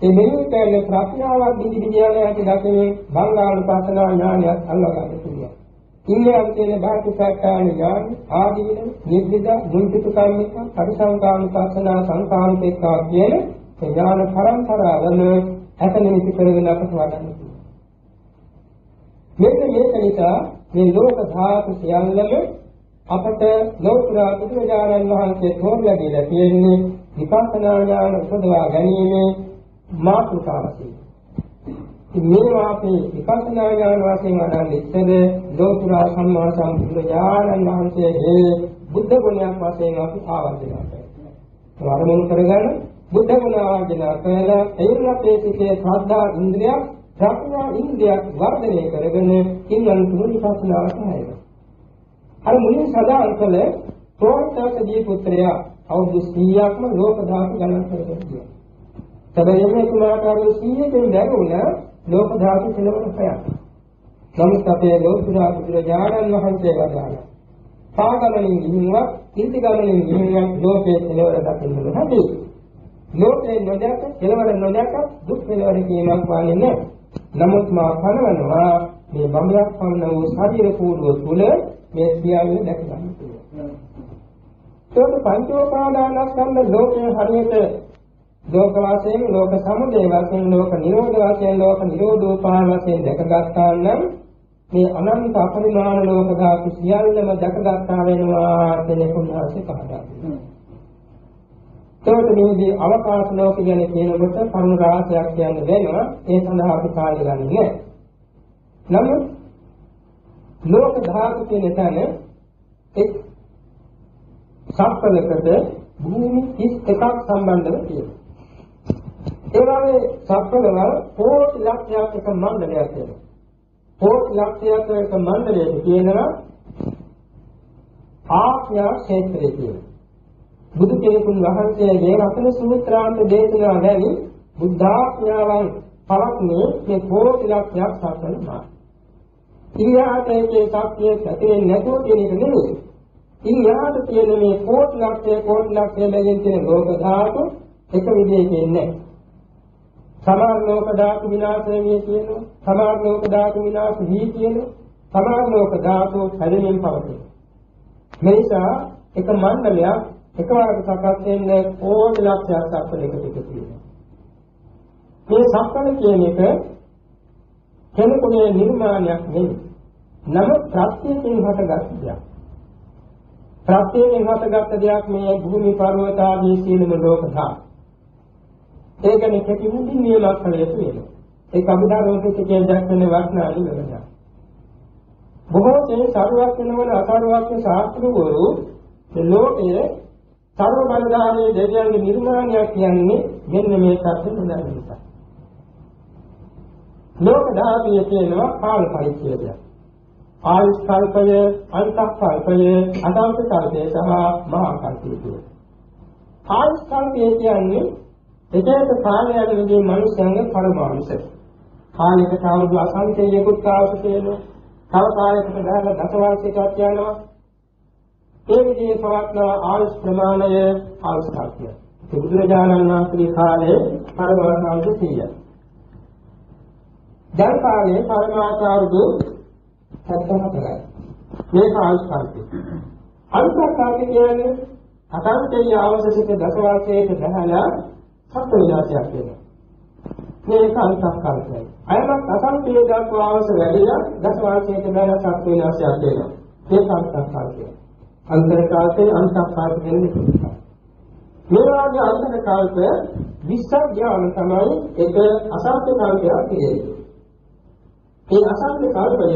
ඒ මෙලොවට ප්‍රඥාවක් දිදි දිගියන ඇති දකිනේ බංගානුපස්සනා ඥානයක් අල්ලා ගන්න පුළුවන්. ඉන්දියාව කියන බාහිරසත්‍යාන ඥාන ආදීන නිර්විද දුන්තික කර්මික පරිසංකානුපස්සනා සංකානුපේක්ඛා කියන ඥාන පරම්පරාවල ඇත නිමිති කරගෙන අපට වඩන්න පුළුවන්. මෙන්න මේක නිසා මේ ලෝක ධාතු සියල්ලම අපට ලෝතුරා බුදුරජාණන් වහන්සේ තෝරලා දීලා තියෙන්නේ විපස්සනා ඥාන උපදවා ගැනීම මාතෘකාවකි. මේවා අපේ විපස්සනා ඥාන වශයෙන් වඩන්න ඉස්සර ලෝතුරා සම්මා සම්බුද්ධ ඥානන් වහන්සේගේ බුද්ධ ගුණයක් වශයෙන් අපි ආවර්ජනය කරනවා. වරමුණු කරගන්න බුද්ධ ගුණ ආවර්ජනය කරලා එයින් අපේ සිතේ ශ්‍රද්ධා ඉන්ද්‍රියක් ප්‍රඥා ඉන්ද්‍රියක් වර්ධනය කරගෙන ඉන්නන් තුන විපස්සනාවට හැරෙනවා. අර මුලින් සදාන් කළ තෝරතාසදී පුත්‍රයා අවුරුදු 100ක්ම ලෝක ධාතු ගණන් කරගෙන සැබෑම එතුමාට අර 100කින් දැරුණ ලෝක ධාතු කෙලවර හයක්. නමුත් අපේ ලෝතුරා බුදුරජාණන් වහන්සේ වදාළා. පාගමනින් ගිහින්වත්, කීර්ති ගමනින් ගිහින්වත් ලෝකයේ කෙලවර දකින්න බැහැ. ලෝකේ නොදැක, කෙලවර නොදැක දුක් කෙලවර කීමක් වාගේ නැහැ. නමුත් මා පනවනවා මේ බඹයක් පමණ වූ ශරීර කූඩුව තුල මේ සියල්ල දැක ගන්න පුළුවන්. ඒක පංචෝපාදානස්කන්ධ ලෝකයේ හරියට ලෝක වශයෙන් ලෝක සමුදය වශයෙන් ලෝක නිරෝධ වශයෙන් ලෝක නිරෝධෝපාන වශයෙන් දැකගත්තා නම් මේ අනන්ත අපරිමාණ ලෝක ධාතු සියල්ලම දැකගත්තා වෙනවා කියන කුණාසේ පහදා ඒකට මේදී අවකාශ ලෝක ගැන කියනකොට කරුණු රාශියක් කියන්න වෙනවා ඒ සඳහා අපි කාලය ගන්නේ නැහැ. නමුත් ලෝක ධාතු කියන තැන එක් සම්පලකට භූමි 31ක් සම්බන්ධව තියෙනවා. ඒ වගේ සම්පලවල කෝටි ලක්ෂයක් එක මණ්ඩලයක් තියෙනවා. කෝටි ලක්ෂයක් එක මණ්ඩලයක කියනවා ආඥා ක්ෂේත්‍රය කියලා. බුදු කෙනෙකුන් වහන්සේගේ රතන සූත්‍රාන්ත දේශනා වැනි බුද්ධාඥාවන් පවත්නේ මේ කෝටි ලක්ෂයක් සම්පන්නා. ඊයාට ඒකේ සත්‍යය ඇතිවෙන්නේ නැතුව කියන එක නෙමෙයි. ඊයාට තියෙන මේ කෝටි ලක්ෂය කෝටි ලක්ෂය බැගින් තියෙන ලෝක ධාතු එක විදිහකින් නැහැ. සමාන ලෝක ධාතු විනාශ වෙන්නේ කියනවා. සමාන ලෝක ධාතු විනාශ වී කියනවා. සමාන ලෝක ධාතු හැදෙමින් පවතී. මේ නිසා එක මණ්ඩලයක් එකවරට සකස් වෙන්නේ ඕනි ලක්ෂයක් සක්වල එකතු වෙනවා. මේ සක්වල කියන එක කෙනෙකුගේ නිර්මාණයක් නෙවෙයි. නමුත් ප්‍රත්‍යයෙන් හටගත් දෙයක්. ප්‍රත්‍යයෙන් හටගත් දෙයක් මේ භූමි පර්වත ආදී සීලම ලෝක ධාතු. ඒකනේ කෙටිමුදින් නියමක් කළ යුතු වෙනවා. ඒක අභිධර්මයේ කියන දැක්කන වස්නාලි වෙනවා. බොහෝ තේ සාරවත් වෙනවන අසාරවත් ශාස්ත්‍රවරු ලෝකයේ සර්ව බලධාරී දෙවියන්ගේ නිර්මාණයක් කියන්නේ මෙන්න මේ සත්‍ය නේද නිසා. ලෝක ධාතුවේ තියෙනවා කාල පරිච්ඡේදය. ආයුෂ් කල්පය, අන්තක් කල්පය, අදාන්ත කල්පය සහ මහා කල්පය කියන. ආයුෂ් කල්පය කියන්නේ එක එක කාලයක විදිහේ මිනිස්යන්ගේ පරමාංශය. කාලයකට අවුරුදු අසංඛ්‍යයකුත් කාලක තියෙනවා. තව කාලයකට ගහලා දසවර්ෂයකට යනවා. ඒ විදිහේ පවත්නා ආයුෂ් ප්‍රමාණය ආයුෂ් කල්පය. බුදුරජාණන් වහන්සේගේ කාලේ පරමාංශ 100යි. දැන් කාලේ පරමාචාරුදු 74යි. මේක ආස්කාරකේ. අන්තකාරක කියන්නේ අකාන්තයේ අවශ්‍යසිත දසවාසයේට බහලා සත්‍ය විනාශයක් වෙනවා. මේක අන්තකාරකයි. අයමත් අසංකේය දක්වා අවශ්‍ය වැඩිලා දසවාසයේට බහලා සත්‍ය විනාශයක් වෙනවා. මේක අන්තකාරකය. අන්තකාරකේ අන්තකාරක කියන්නේ මේ වගේ අන්තකාරක 20ක් ඥාන තමයි ඒක අසත්‍ය කාර්යයක් කියන්නේ. මේ අසංඛ්‍ය කල්පය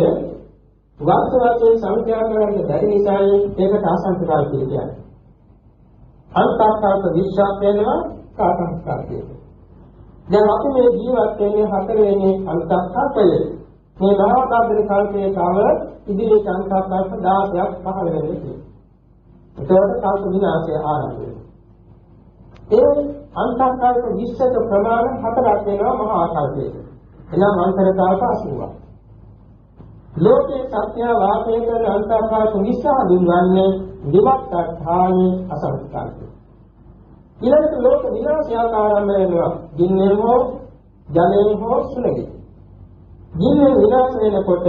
වර්ෂ වශයෙන් සංඛ්‍යා කරන්න බැරි නිසායි ඒකට අසංඛ්‍ය කල්පය කියන්නේ. අන්තකල්ප 20ක් වෙනවා කාකංකල්පය. දැන් අපි මේ ජීවත් වෙන්නේ හතරවෙනි අන්තකල්පය. මේ මහාකාබ්බින කල්පයේ තව ඉදිරියට අන්තකල්ප 16ක් පහළ වෙන්නේ. ඒකට කල්ප විනාශය ආරම්භ වෙනවා. ඒ අන්තකල්ප 20ක ප්‍රමාණ හතරක් වෙනවා මහා කල්පයේ. එනම් අන්තර කල්ප 80ක්. ලෝකේ සත්‍ය වාසය කරන අන්තර්කාශ නිසා දුන්වන්නේ විවක්තාඨානි අසංස්කාරය. ඊළඟට ලෝක විනාශය ආරම්භ වෙනවා. දින්නේ හෝ ජලයේ හෝ සුලගේ. දින්නේ විනාශ වෙනකොට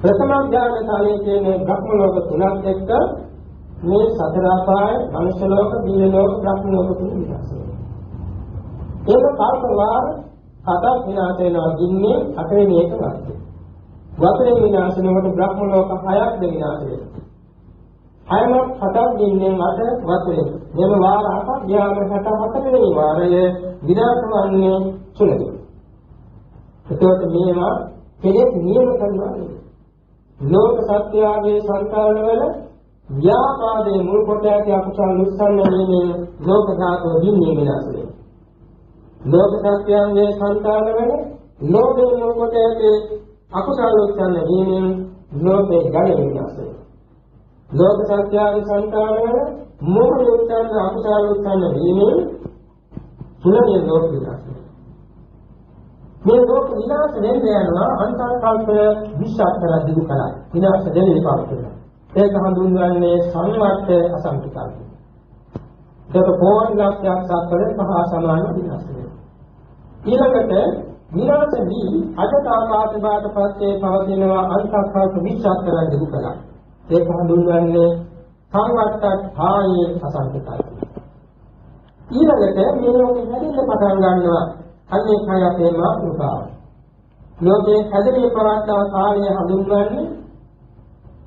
ප්‍රථම ඥාන කාලයේ තියෙන බ්‍රහ්ම ලෝක තුනක් එක්ක මේ සතර අපාය, මනුෂ්‍ය ලෝක, දිව්‍ය ලෝක, බ්‍රහ්ම ලෝක තුන විනාශ වෙනවා. ඒක කල්ප වාර හතක් විනාශ වෙනවා. දින්නේ අටවෙනි එක වාක්‍යය. වතුරේ විනාශ වෙනකොට බ්‍රහ්ම ලෝක 6ක් ද විනාශ වෙනවා. හයමත් හතක් දින්නෙන් අට වතුරේ. මෙම වාර හතක් යාම 64 වෙනි වාරය විනාශ වන්නේ සුලයි. එතකොට මේවා කෙලෙස් නියම කරනවා නෙවෙයි. ලෝක සත්‍යයේ සංකාරවල ව්‍යාපාදයේ මුල් කොට ඇති අකුසල නිස්සන්න වීමේ ලෝක ධාතුව දින්නේ විනාශ වෙනවා. ලෝක සත්‍යයේ සංකාරවල ලෝභයේ මුල් කොට ඇති අකුසල උත්සන්න වීමෙන් ලෝකේ ගණ විනාශ වෙනවා. ලෝක සත්‍යයේ සංකාරවල මෝහ උත්සන්න අකුසල උත්සන්න වීමෙන් තුලේ ලෝක විනාශ වෙනවා. මේ ලෝක විනාශ වෙන්න යනවා අන්තර කල්ප 20ක් තරම් දිගු කලක් විනාශ වෙන්න විපාක වෙනවා ඒක හඳුන්වන්නේ සංවර්ත අසංකිතයි. ඒක කෝණ ලක්ෂයක් සක්වල පහ සමාන විනාශ වෙනවා. ඊළඟට විනාශ වී අජතාපාත බාට පස්සේ පවතිනවා අන්තර කල්ප 20ක් තරම් දිගු කලක් ඒක හඳුන්වන්නේ සංවර්ත භායේ අසංකිතයි ඊළඟට මේ ලෝකෙ හැදෙන්න පටන් ගන්නවා අන්නේ කය අපේ මාතෘකාව. ලෝකයේ හැදෙන්නේ පවත්නා කාලය හඳුන්වන්නේ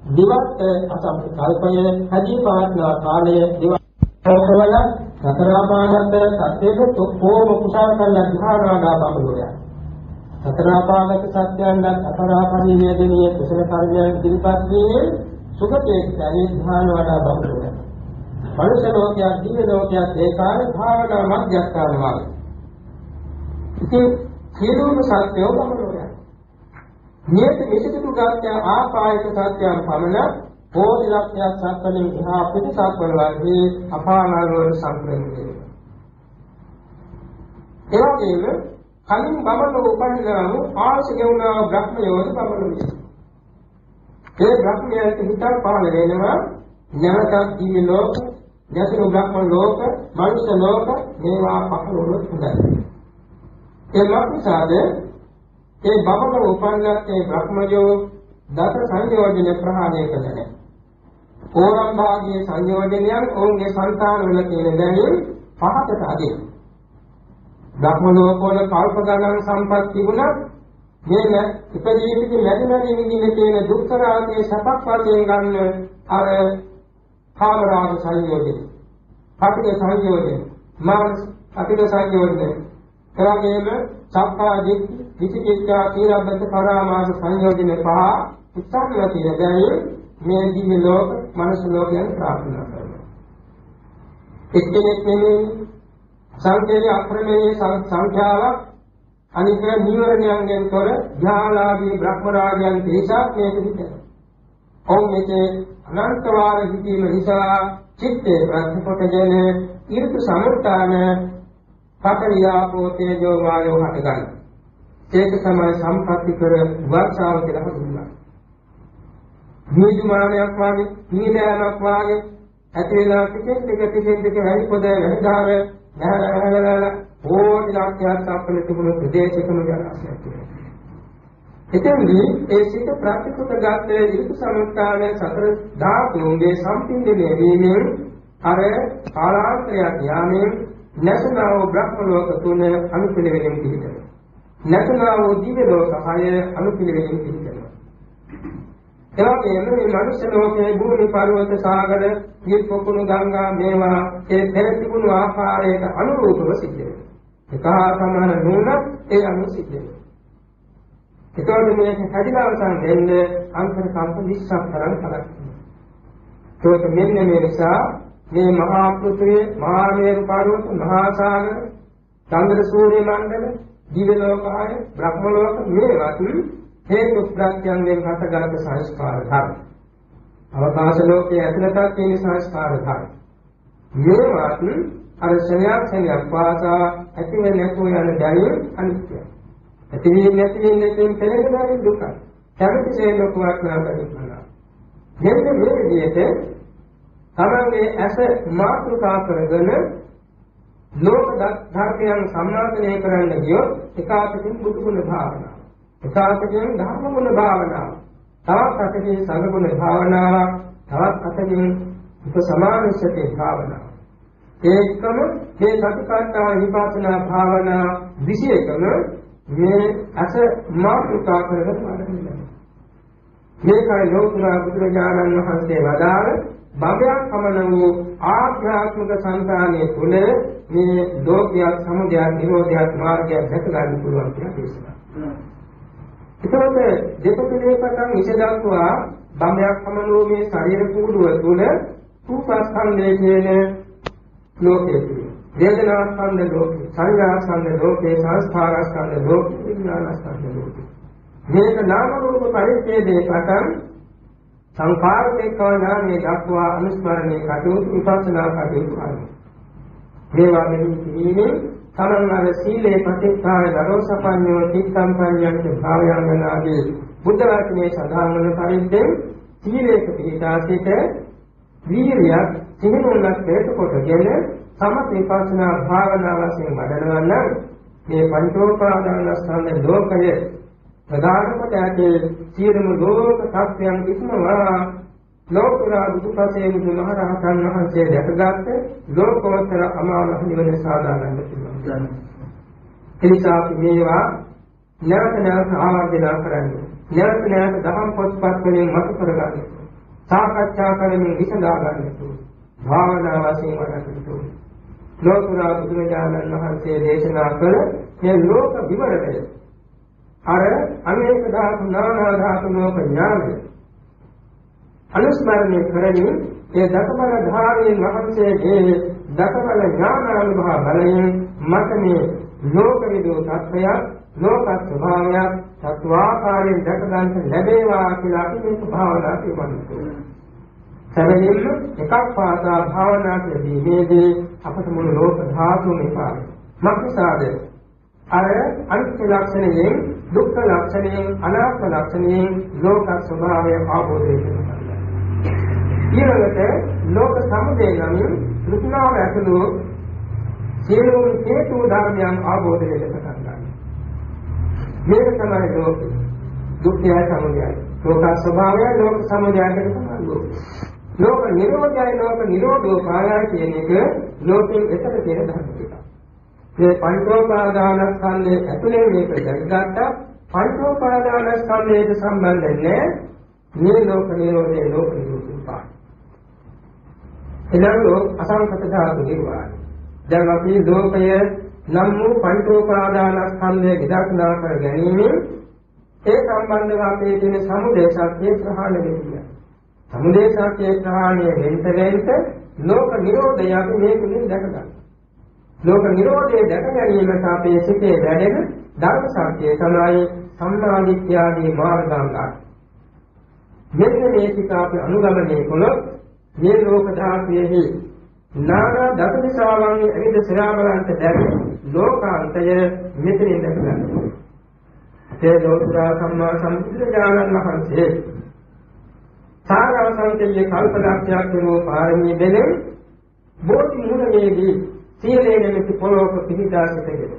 දිවත් අසම්ප කල්පය හැදී පවත්නා කාලය දිවත් කොවල සතරාපාගත සත්‍යක කොහොම කුසල කරලා ධාරණා බබලෝය. සතරාපාගත සත්‍යයන් සතරාපරි වේදනීය කුසල කර්මයන් ඉදිරිපත් වී සුගතේ ඥානී ධාන වඩා බබලෝය. මනුෂ්‍ය ලෝකයක් දිව්‍ය ලෝකයක් ඒකාර භාවනා මධ්‍යස්ථාන වාගේ ඉතින් සියලුම සත්‍යෝ බඹලෝය. නියත විසිතු ගාත්‍ය ආකායක සත්‍යයන් පමණ බෝධි ලක්ෂයක් සත්වලින් එහා පිටසක් වලදී අපානාල වල සම්ප්‍රේණය. ඒ වගේම කලින් බඹල උපන්නාම ආශිගෙවුනා බ්‍රහ්මයෝද බඹලෝය. ඒ බ්‍රහ්මයන්ට හිතක් පහළ වෙනවා නැවතත් දිව්‍ය ලෝක, යසිරු බ්‍රහ්ම ලෝක, මනුෂ්‍ය ලෝක මේවා පහළ වුණොත් හොඳයි. ඒ ලක්ෂාද ඒ බබල උපන්නත් ඒ බ්‍රහ්මජෝ දස සංයෝජන ප්‍රහාණය කළේ. ඕරම් භාගයේ සංයෝජනයන් ඔවුන්ගේ సంతාන වල තියෙන දැනීම් පහකට අදින. බ්‍රහ්ම ලෝකවල කල්ප ගණන් සම්පත් තිබුණත් මේ ඉපදීවිදි මැරි මැරි විඳින තියෙන දුක්ඛ රාගයේ සපක් වශයෙන් ගන්න අර කාමරාග සංයෝජන. අපිට සංයෝජන. මානස අපිට සංයෝජන එවැගේම සක්කාය විචිකිච්ඡා සීලබ්බත පරාමාස සංයෝජන පහ උත්සාහය තියෙන දැයි මේ දිව්‍ය ලෝක මනස ලෝකයන් ප්‍රාර්ථනා කරනවා එක්කෙනෙක් නෙමෙයි සංකේය අප්‍රමේය සංඛ්‍යාවක් අනික නීවරණයන්ගෙන් තොර ඥාලාදී බ්‍රහ්ම රාජයන් තේසක් මේක පිටේ. ඔවුන් මේකේ අනන්ත වාර හිතීම නිසා චිත්තේ ප්‍රතිපොතගෙන ඊර්ත සමුත්තාන පඨවියාපෝ තේජෝ වායෝ හටගන්න. ඒක තමයි සම්පatti කර වර්ෂාව කියලා හඳුන්වන්නේ. නියුමානයක් වාගේ, නීදානක් වාගේ ඇති වෙලා ටිකෙන් ටික ටිකෙන් ටික වැඩි පොද වැඩිදාර නැහැලවල ඕනි ලක්ෂයක් අපල තිබුණු ප්‍රදේශකම ජනවාසයක් තියෙනවා. එතෙන්දී ඒ සිත ප්‍රතිකුත ගාත්‍රයේ ඉරිතු සමුත්තාන සතර ධාතුන්ගේ සම්පින්දනය වීමෙන් අර කාලාන්තරයක් යාමෙන් නැතුණා වූ බ්‍රහ්ම ලෝක තුන අනුපිළිවෙලින් පිළිගන්නවා. නැතුණා වූ දිව්‍ය ලෝක හය අනුපිළිවෙලින් පිළිගන්නවා. එවැගේම මේ මනුෂ්‍ය ලෝකයේ භූමි පර්වත සාගර නිල් පොකුණු ගංගා මේවා ඒ පෙර තිබුණු ආකාරයට අනුරූපව සිද්ධ වෙනවා. එක හා සමාන නුනත් ඒ අනුව සිද්ධ වෙනවා. එතකොට මේක හැදිලා අවසන් වෙන්නේ අන්තර කම්ප 20ක් තරම් කලක්. ඒක මෙන්න මේ නිසා මේ මහා පෘථිවිය, මහා මේරු පර්වත, මහා සාගර, චන්ද්‍ර සූර්ය මණ්ඩල, දිව්‍ය ලෝකය, බ්‍රහ්ම ලෝක මේවත් හේතු ප්‍රත්‍යයෙන් හටගත් සංස්කාර ධර්ම. අවකාශ ලෝකයේ ඇතුළතත් තියෙන සංස්කාර ධර්ම. මේවත් අර ශනියක් ශනියක් පාසා ඇතිව නැතුව යන දැනුම අනිත්‍යයි. ඇතිවීම නැතිවීම දෙකෙන් පෙළෙන දුකයි. කැමතිසේ ලෝකවත් නාමකරනවා. මෙන්න මේ විදිහට තමන්ගේ ඇස මාතෘකා කරගෙන ලෝක ධර්මයන් සම්මාදනය කරන්න ගියොත් එකාතකින් බුදු ගුණ භාවනාව එකාතකින් ධර්ම ගුණ භාවනාව තවත් අතකින් සංඝ ගුණ භාවනාව තවත් අතකින් උපසමානසති භාවනාව ඒකම මේ සතිපට්ඨාන විපස්සනා භාවනා විශේෂකම මේ අස මාතෘකා කරගෙන වඩන්නේ මේකයි ලෝකුරා බුදුරජාණන් වහන්සේ වදාළ භවයක් පමණ වූ ආධ්‍යාත්මික සංකාණයේ තුල මේ ලෝකයක් සමුදයක් නිරෝධයක් මාර්ගයක් දැක ගන්න පුළුවන් කියලා දේශනා. ඒකවල දෙපතුලේ පටන් ඉසදක්වා භවයක් පමණ වූ මේ ශරීර කූඩුව තුල රූපස්කන්ධයේ කියන ලෝකයේ වේදනාස්කන්ධ ලෝකේ සංඥාස්කන්ධ ලෝකේ සංස්කාරස්කන්ධ ලෝකේ විඥානස්කන්ධ ලෝකේ මේක නාම රූප පරිච්ඡේදයේ පටන් සංඛාරපේක්ෂව ඥානයේ දක්වා අනුස්මරණයේ කටයුතු විපස්සනා කටයුතු කරනවා. මේවා මෙහි කිරීමෙන් තමන් අර සීලේ ප්‍රතික්කාර දරෝසපඤ්ඤෝ තික්කම්පඤ්ඤන්ත භාවයන්ගනාදී බුද්ධ වචනේ සඳහන් වන පරිද්දෙන් සීලේක පිළිපදා සිට වීරියක් සිහිනුවණක් හේතු කොටගෙන සමථ විපස්සනා භාවනා වශයෙන් වඩනවා නම් මේ පංචෝපාදාන ස්කන්ධ ලෝකය ප්‍රධාන කොට ඇති සියලුම ලෝක සත්‍යයන් ඉක්මවා ලෝකුරා බුදුපසේ බුදුමහරහතන් වහන්සේ දැකගත් ලෝකෝත්තර අමාමහ නිවන සාදාගන්න පුළුවන්. එනිසා මේවා නැවත නැවත ආවර්ජන කරන්නේ. නැවත නැවත දහම් පොත්පත් වලින් මතු කරගන්න. සාකච්ඡා කරමින් විසඳා ගන්න. භාවනා වශයෙන් වඩන්න. ලෝකුරා බුදුරජාණන් වහන්සේ දේශනා කළ මේ ලෝක විවරණය අර අනේක ධාතු නානා ධාතු ලෝක ඥානය අනුස්මරණය කරමින් ඒ දසබල ධාරයෙන් වහන්සේගේ දසබල ඥානානුභව බලයෙන් මත මේ ලෝක විදෝ තත්ත්වයක් ලෝක ස්වභාවයක් සත්වාකාරයෙන් දැක ගන්නට ලැබේවා කියලා අපි මේක භාවනා කරනවා. සැබවින්ම එකක් පාසා භාවනා කිරීමේදී අපට මුළු ලෝක ධාතුම එපා. මක්නිසාද? අර අනිත්‍ය ලක්ෂණයෙන්, දුක්ඛ ලක්ෂණයෙන්, අනාත්ම ලක්ෂණයෙන් ලෝක ස්වභාවය අවබෝධ කරගන්නවා. ඊළඟට ලෝක සමුදය නමින් තෘෂ්ණාව ඇතුළු සියලුම හේතු ධර්මයන් අවබෝධ වෙන්න පටන් ගන්නවා. මේක තමයි ලෝකය. දුක්ඛය සමුදයයි. ලෝක ස්වභාවය ලෝක සමුදයකට තමයි ලෝක නිරෝධයයි ලෝක නිරෝධෝ කායය කියන එක ලෝකයෙන් එතර තියෙන ධර්ම ටික. මේ පංචෝපාදානස්කන්ධයේ ඇතුලේ මේක දැනගත්තා පංචෝපාදානස්කන්ධයට සම්බන්ධ නැහැ මේ ලෝක නිරෝධයේ ලෝක නිරෝධය පාඩ. එනම් ලෝක අසංකත ධාතු නිර්වාණය. දැන් අපි ලෝකය නම් වූ පංචෝපාදානස්කන්ධය විදර්ශනා කර ගැනීමෙන් ඒ සම්බන්ධව අපේ තියෙන සමුදය සත්‍ය ප්‍රහාණය වෙනවා. සමුදය සත්‍ය ප්‍රහාණය වෙන්න වෙන්න ලෝක නිරෝධය අපි මේ තුලින් දැක ගන්නවා. ලෝක නිරෝධය දැක ගැනීමට අපේ සිතේ වැඩෙන ධර්ම සත්‍යය තමයි සම්මාදිට්ඨියාදී මාර්ගාංගය. මෙන්න මේ සිත අපි අනුගමනය කළොත් මේ ලෝක ධාතුවේහි නානා දසදිසාවන් ඇවිද සිරාවලන්ට දැරි ලෝකාන්තය මෙතනින් දැක ගන්නවා. ඒ ලෝතුරා සම්මා සම්බුදුරජාණන් වහන්සේ සාරාංශයේ කල්පලක්ෂයක් වූ පාරමී දෙලෙන් බෝධි මූලයේදී සීලේ නැමැති පොළොක පිහිටා සිටගෙන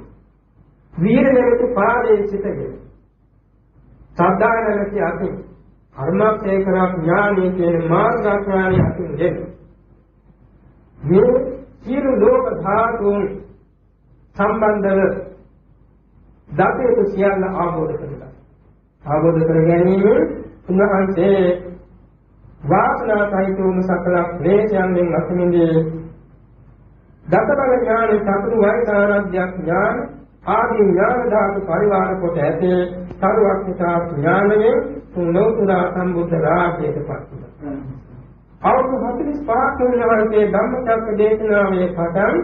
වීර නැමැති පාදයේ සිටගෙන සද්ධා නැමැති අතින් කර්මක්ෂය කරා ඥානීය කියන මාර්ගඥානය අතින් දෙන්න. මේ සියලු ලෝක ධාතුන් සම්බන්ධව දතේතු සියල්ල ආબોධ කරගන්න. ආબોධ කර ගැනීම උන්වහන්සේ වාසනා සහිතවම සකල ක්ලේශයන්ගෙන් අත්මිදී දසබල ඥාන චතුරු වෛතාරාධ්‍ය ඥාන ආදී ඥාන ධාතු පරිවාර කොට ඇතේ සරුවක්නිතා ඥානයෙන් ලෝතුරා සම්බුද්ධ රාජ්‍යයට පත් වුණා. අවුරුදු 45ක් වුණාගේ ධම්මචක්ක දේශනාවේ පටන්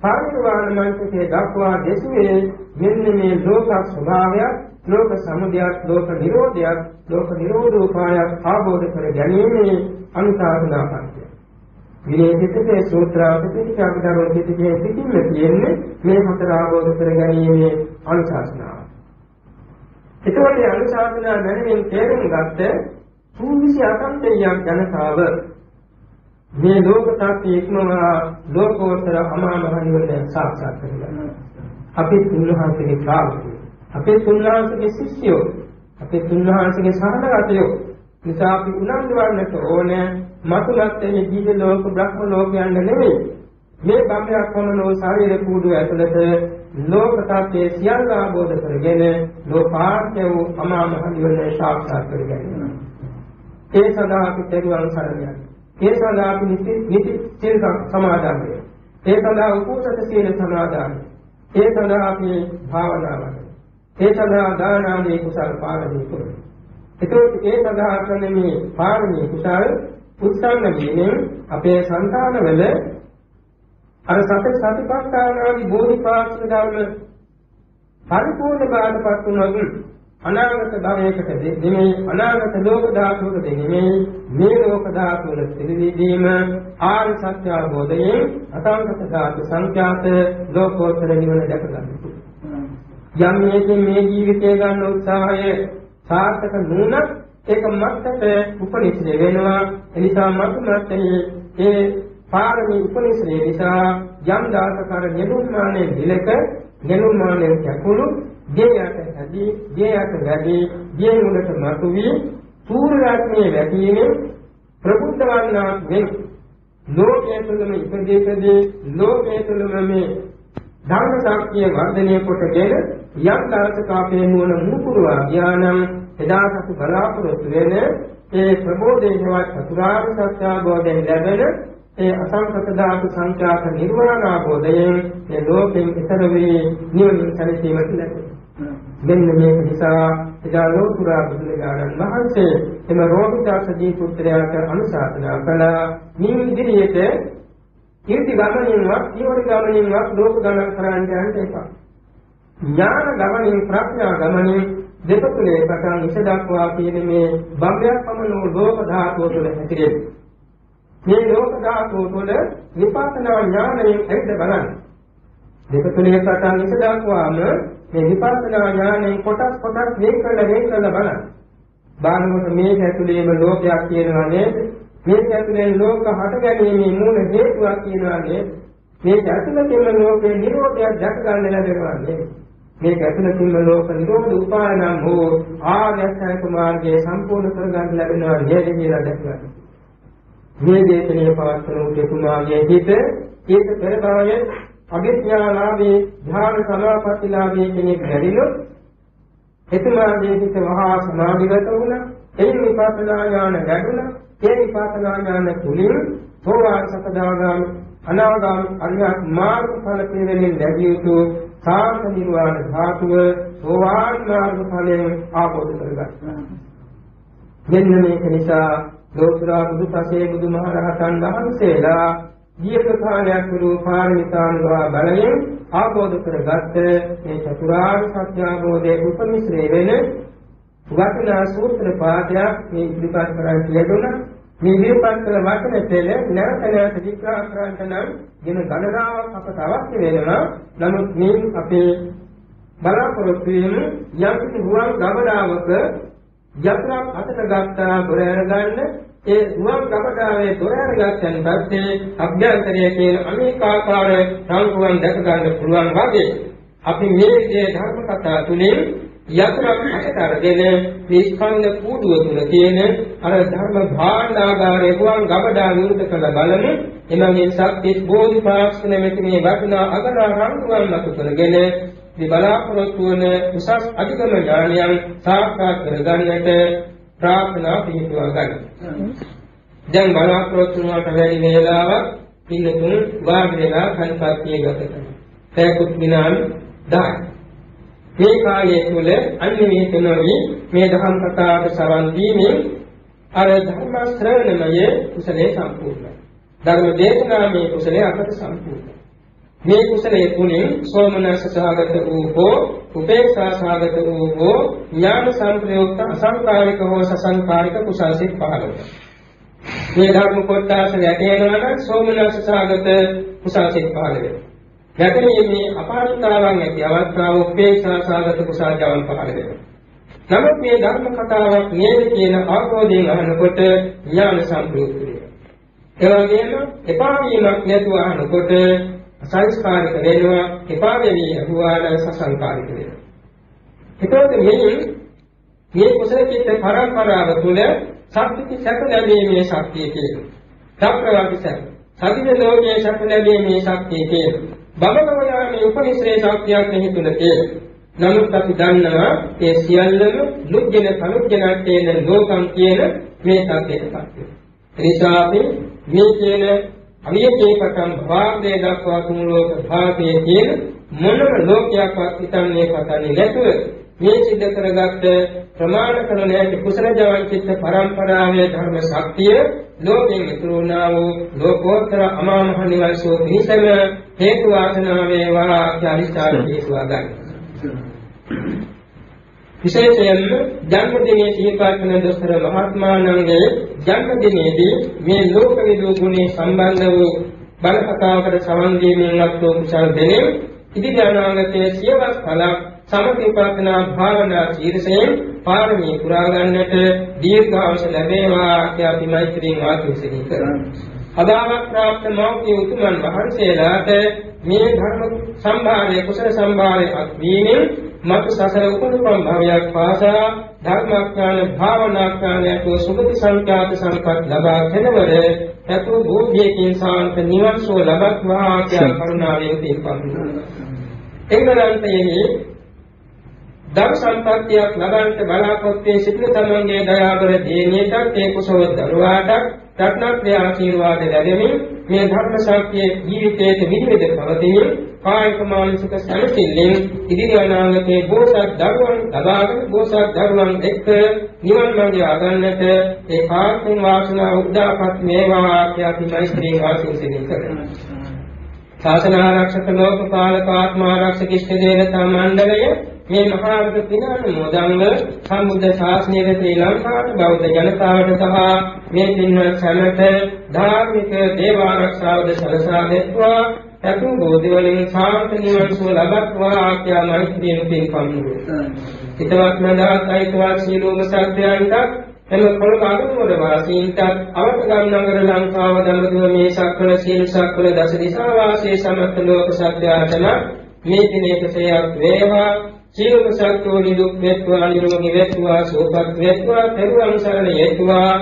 පරිනිර්වාණ මන්ත්‍රයේ දක්වා දෙසුවේ මෙන්න මේ ලෝක ස්වභාවය, ලෝක සමුදයක්, ලෝක නිරෝධයක්, ලෝක නිරෝධෝපායක් ආબોධ කර ගැනීමේ අනුශාසනා පන්තිය. මේ පිටකේ සූත්‍රාපතික අපදරෝ පිටකේ පිටින්ම තියෙන්නේ මේ හතර ආબોධ කර ගැනීමේ අනුශාසනාව. එතකොට මේ අනුශාසනා මැනවින් තේරුම් ගත්ත සූවිසි අසන්තයන් ජනතාව මේ ලෝක තාප්පී ඉක්මවා ලෝකෝත්තර අමාමහ නිවන සාක්ෂාත් කරගන්නවා. අපි තුන්වහන්සේගේ ශ්‍රාවකයෝ. අපේ තුන්වහන්සේගේ ශිෂ්‍යයෝ. අපේ තුන්වහන්සේගේ සහනගතයෝ. නිසා අපි උනන්දු වන්නට ඕනේ මතුලත් එහි ජීව ලෝක බ්‍රහ්ම ලෝකයන් නෙමෙයි. මේ බම්බයක් වමනෝ ශරීර කූඩු ඇතුළත ලෝක tattේ සියල්ල ආબોධ කරගෙන ලෝකාර්ථය වූ අමාමහ නිවන සාක්ෂාත් කරගන්නවා. ඒ සඳහා අපි තෙරුවන් සරණ යනවා. ඒ සඳහා අපි නිති නිති සීල සමාදන් වෙනවා. ඒ සඳහා උපෝසත සීල සමාදන්. ඒ සඳහා අපි භාවනා කරනවා. ඒ සඳහා දාන ආදී කුසල පාරමී කරනවා. එතකොට ඒ සඳහා කරන මේ පාරමී කුසල උත්සන්න වීමෙන් අපේ సంతානවල අර සතර සතිපට්ඨාන ආදී බෝධිපාක්ෂික ධර්ම පරිපූර්ණ බාටපත් වුණොත් අනාගත භවයකට නෙමෙයි අනාගත ලෝක ධාතුවකට නෙමෙයි මේ ලෝක ධාතුවල පිළිදීම ආර්ය සත්‍ය අවබෝධයෙන් අසංගත ධාතු සංඛ්‍යාත ලෝකෝත්තර නිවන දැක ගන්න. යම් මේකෙන් මේ ජීවිතය ගන්න උත්සාහය සාර්ථක නුනත් ඒක මත්තට උපනිශ්‍රේ වෙනවා. එනිසා මත් මත්තේ ඒ පාරමී උපනිශ්‍රේ නිසා යම් දාසකර නිරුම්මානයේ විලක නිරුම්මානයේ කකුළු ගෙයට හැදී ගෙයට වැඩි ගේ මුලට මතුවී සූර්ය රශ්මිය වැටීමෙන් ප්‍රබුද්ධ වන්නා වෙන ලෝකයේ තුලම ඉපදෙකදී ලෝකයේ තුලම මේ ධර්ම ශක්තිය වර්ධනය කොටගෙන යම් දාසක අපේ නුවණ මුකුරුවා ඥානම් එදා සතු බලාපොරොත්තු වෙන ඒ ප්‍රබෝධේවත් චතුරාර්ය සත්‍ය අවබෝධයෙන් ලැබෙන ඒ අසංකත ධාතු සංඛ්‍යාත නිර්වාණ අවබෝධයෙන් මේ ලෝකෙන් ඈතර වී නිවන සැලසීමට ලැබෙනවා. මෙන්න මේක නිසා එදා ලෝතුරා බුදුරජාණන් වහන්සේ එම රෝගිතාසදී පුත්‍රයාට අනුශාසනා කළා මේ ඉදිරියට කීර්ති ගමනින්වත් ජීවන ගමනින්වත් ලෝක ගමන කරන්න යන්න එපා. ඥාන ගමනින් ප්‍රඥා ගමනින් දෙපතුලේ පටන් ඉස දක්වා කියන මේ බම්බයක් පමණ වූ ලෝක ධාතුව තුළ හැතිරෙයි. මේ ලෝක ධාතුව තුළ විපස්සනා ඥානයෙන් ඇවිත් බලන්න. දෙපතුලේ පටන් ඉස දක්වාම මේ විපස්සනා ඥානයෙන් කොටස් කොටස් වෙන් කරලා වෙන් කරලා බලන්න. බානකොට මේ ඇතුළේම ලෝකයක් කියනවා නේද? මේ ඇතුළේ ලෝක හට ගැනීමේ මූල හේතුවක් කියනවා නේද? මේ ඇතුළතේම ලෝකේ නිරෝධයක් දැක ගන්න ලැබෙනවා නේද? මේ ඇතුළතින්ම ලෝක නිරෝධ උපායනම් හෝ ආර්ය අෂ්ටාංග මාර්ගයේ සම්පූර්ණ කරගන්න ලැබෙනවා නේද කියලා දැක්කා. මේ දේශනීය පවත්වන උදෙතුමාගේ හිත ඒක පෙර භවයේ අභිඥාලාභී ධ්‍යාන සමාපත්තිලාභී කෙනෙක් ලැබිනොත් එතුමාගේ හිත මහා සමාධිගත වුණා ඒ විපස්සනා ඥාන ලැබුණා ඒ විපස්සනා ඥාන තුලින් සෝවාන් සකදාගාමි අනාගාමි අරියත් මාර්ග ඵල පිළිවෙලින් ලැබිය යුතු සාන්ත නිර්වාණ ධාතුව සෝවාන් මාර්ග ඵලයෙන් ආපෝද කරගන්නවා. මෙන්න මේක නිසා ලෝතුරා බුදු පසේ බුදුමහරහතන් වහන්සේලා දීර්ඝ කාලයක් වූ පාරමිතානුභව බලයෙන් ආબોධ කරගත් මේ චතුරාර්ය සත්‍ය අවබෝධයේ උපමිශ්‍රේ වෙන වචනා සූත්‍ර පාදයක් මේ ඉදිරිපත් කරන් කියදුණා මේ ඉදිරිපත් කළ වචන පෙළ නැවත නැවත විග්‍රහ කරන්නට නම් දින ගණනාවක් අපට අවශ්‍ය වෙනවා. නමුත් මේ අපේ බලාපොරොත්තු වෙන යම් කිසි ගුවන් ගමනාවක යත්‍රා අතට ගත්තා බොර අරගන්න. ඒ ගුවන් ගමනාවේ දොර අරගත්තන් පස්සේ අභ්‍යන්තරයේ කියන අනේකාකාර සංකුවන් දැක ගන්න පුළුවන් වගේ අපි මේ විදිහේ ධර්ම කතා තුලින් යතරක් අටතරගෙන මේ ස්කන්ධ කූඩුව තුල තියෙන අර ධර්ම භාණ්ඩාගාරයේ ගුවන් ගබඩා විරුද්ධ කළ බලමු එමගින් සත්‍ය බෝධිපාක්ෂණ මෙති මේ වටිනා අගනා රංගුවන් මත කරගෙන මේ බලාපොරොත්තු වන උසස් අධිකම ඥානයන් සාක්ෂාත් කරගන්නට ප්‍රාර්ථනා පිහිටුවා ගන්න. දැන් බලාපොරොත්තු වුණාට වැඩි වේලාවක් පින්නතුන් වාඩි වෙලා කල්පත්තිය ගත කරනවා. පැයකුත් විනාඩි 10ක්. මේ කාලය තුල අන්න මේ තුනමි මේ දහම් කතාවට සවන් දීමෙන් අර ධර්ම ශ්‍රවණමය කුසලයේ සම්පූර්ණයි. ධර්ම දේශනාමය කුසලයේ අපට සම්පූර්ණයි. මේ කුසලයේ තුලින් සෝමනස්ස සහගත වූ හෝ උපේක්ෂා සහගත වූ හෝ ඥාන සංප්‍රයුක්ත අසංකාරික හෝ සසංකාරික කුසල සිත් පහළ මේ ධර්ම කොටස යටේනවන සෝමනස්ස සහගත කුසල සිත් පහළ වෙනවා. වැටෙන්නේ අපාරිතාවන් ඇති අවස්ථාව උපේක්ෂා සහගත කුසල ජවන් පහළ වෙනවා. නමුත් මේ ධර්ම කතාවක් නේද කියන ආකෝදයෙන් අහනකොට ඥාන සංප්‍රයුක්ත වෙනවා. ඒ වගේම එපා වීමක් නැතුව අහනකොට සංස්කාරික වෙනවා එපා වෙවි අහුවාන සසංකාරික වෙනවා එතකොට මේ මේ කුසල චිත්ත පරම්පරාව තුළ සත්‍විති සැප ලැබීමේ ශක්තිය තියෙනවා චක්‍රවර්ති සැප සතිය ලෝකයේ සැප ලැබීමේ ශක්තිය තියෙනවා බබලව යාමේ උපනිශ්‍රේ ශක්තියක් මෙහි තුල තියෙනවා නමුත් අපි දන්නවා ඒ සියල්ලම ලුජ්ජන කලුජ්ජනට්ඨේන ලෝකම් කියන මේ සත්‍යයටපත් වෙනවා. එනිසා අපි මේ කියන අවියකේ පටන් භාගයේ දක්වා තුන් ලෝක භාගයේ කියන මොනම ලෝකයක්වත් හිතන්නේ පතන්නේ නැතුව මේ සිද්ධ කරගත්ත ප්‍රමාණ කරන හැටි කුසල ජවන් චිත්ත පරම්පරාවේ ධර්ම ශක්තිය ලෝකෙන් ඉතුරු වුණා වූ ලෝකෝත්තර අමා මහ නිවන් සෝ පිහිටම හේතු වාසනා වේවා කියලා අනිස්ථාන හේතුවා ගන්න. විශේෂයෙන්ම ජන්මදිනයේ සිහිපත් කරන දොස්තර මහත්මාණන්ගේ ජන්මදිනයේදී මේ ලෝක විදූ ගුණේ සම්බන්ධ වූ බලකතාවකට සමන් දීමෙන් ලක්වූ කුසල දෙනේ ඉදිරි අනාගතයේ සියවස් කලක් සමථ භාවනා ශීර්ෂයෙන් පාරමී පුරා ගන්නට දීර්ඝාස ලැබේවා කියලා අපි මෛත්‍රියෙන් ආශිර්වාද කරනවා. අදාවක් ප්‍රාප්ත මෞඛ්‍ය උතුමන් වහන්සේලාට මේ ධර්ම සම්භාරයේ කුසල සම්භාරයේ අත්වීමෙන් මත් සසර උපනුපම් භවයක් පාසා ධර්මාඥාන භාවනාඥානයට සුගති සංඛ්‍යාත සංකප්ප ලබා කෙනවර යතු භූමියකින් සාන්ත නිවන් සුව ලබත්වා කියන කරුණාවෙන් තීපන්නා එංගලන්තයේ ධර්ම සම්පත්තියක් ලබන්නට බලාපොරොත්තු සිටින තමන්ගේ දයාබර දේනියටත් ඒ කුසව දරුවාට රත්නත්‍රය ආශිර්වාද ලැබෙමින් මේ ධර්ම ශක්තිය ජීවිතයේ විවිධ පවතිමින් කායික මානසික සැලසිල්ලෙන් ඉදිරි අනාගතයේ බෝසත් දරුවන් ලබාගෙන බෝසත් දරුවන් එක්ක නිවන් මාර්ගය අගන්නට ඒ කාර්යයෙන් වාසනාව උදාපත් වේවා කියලා අපි මෛත්‍රී වාසින් කරනවා. ශාසන ආරක්ෂක ලෝකපාලක ආත්මාරක්ෂක ඉෂ්ට දේවතා මණ්ඩලය මේ මහා වෘත පිනානුමෝදන්ව සම්බුද්ධ ශාසනයේ ශ්‍රී ලංකාවට බෞද්ධ ජනතාවට සහ මේ පින්වත් සැමට ධාර්මික දේව ආරක්ෂාවද සලසා දෙත්වා සතු බෝධි වලින් සාන්ත නිවන් සුව ලබත්වා කියලා මෛත්‍රියෙන් පින්පම්මුවේ. හිතවත් නදාත් අයිතවත් සීලෝම සත්‍යයන්ට එම කොළකාගමවල වාසීන්ට අවතගම් නගර ලංකාව දඹදිව මේ සක්වල සීල සක්වල දස දිසා වාසී සමස්ත ලෝක සත්‍යයන්ට මේ දිනේ කෙසේයක් වේවා. සීලක සත්වෝ නිදුක් වේත්වා නිරෝගී වේත්වා සෝපත් වේත්වා පෙරුවන් සරණ යේත්වා.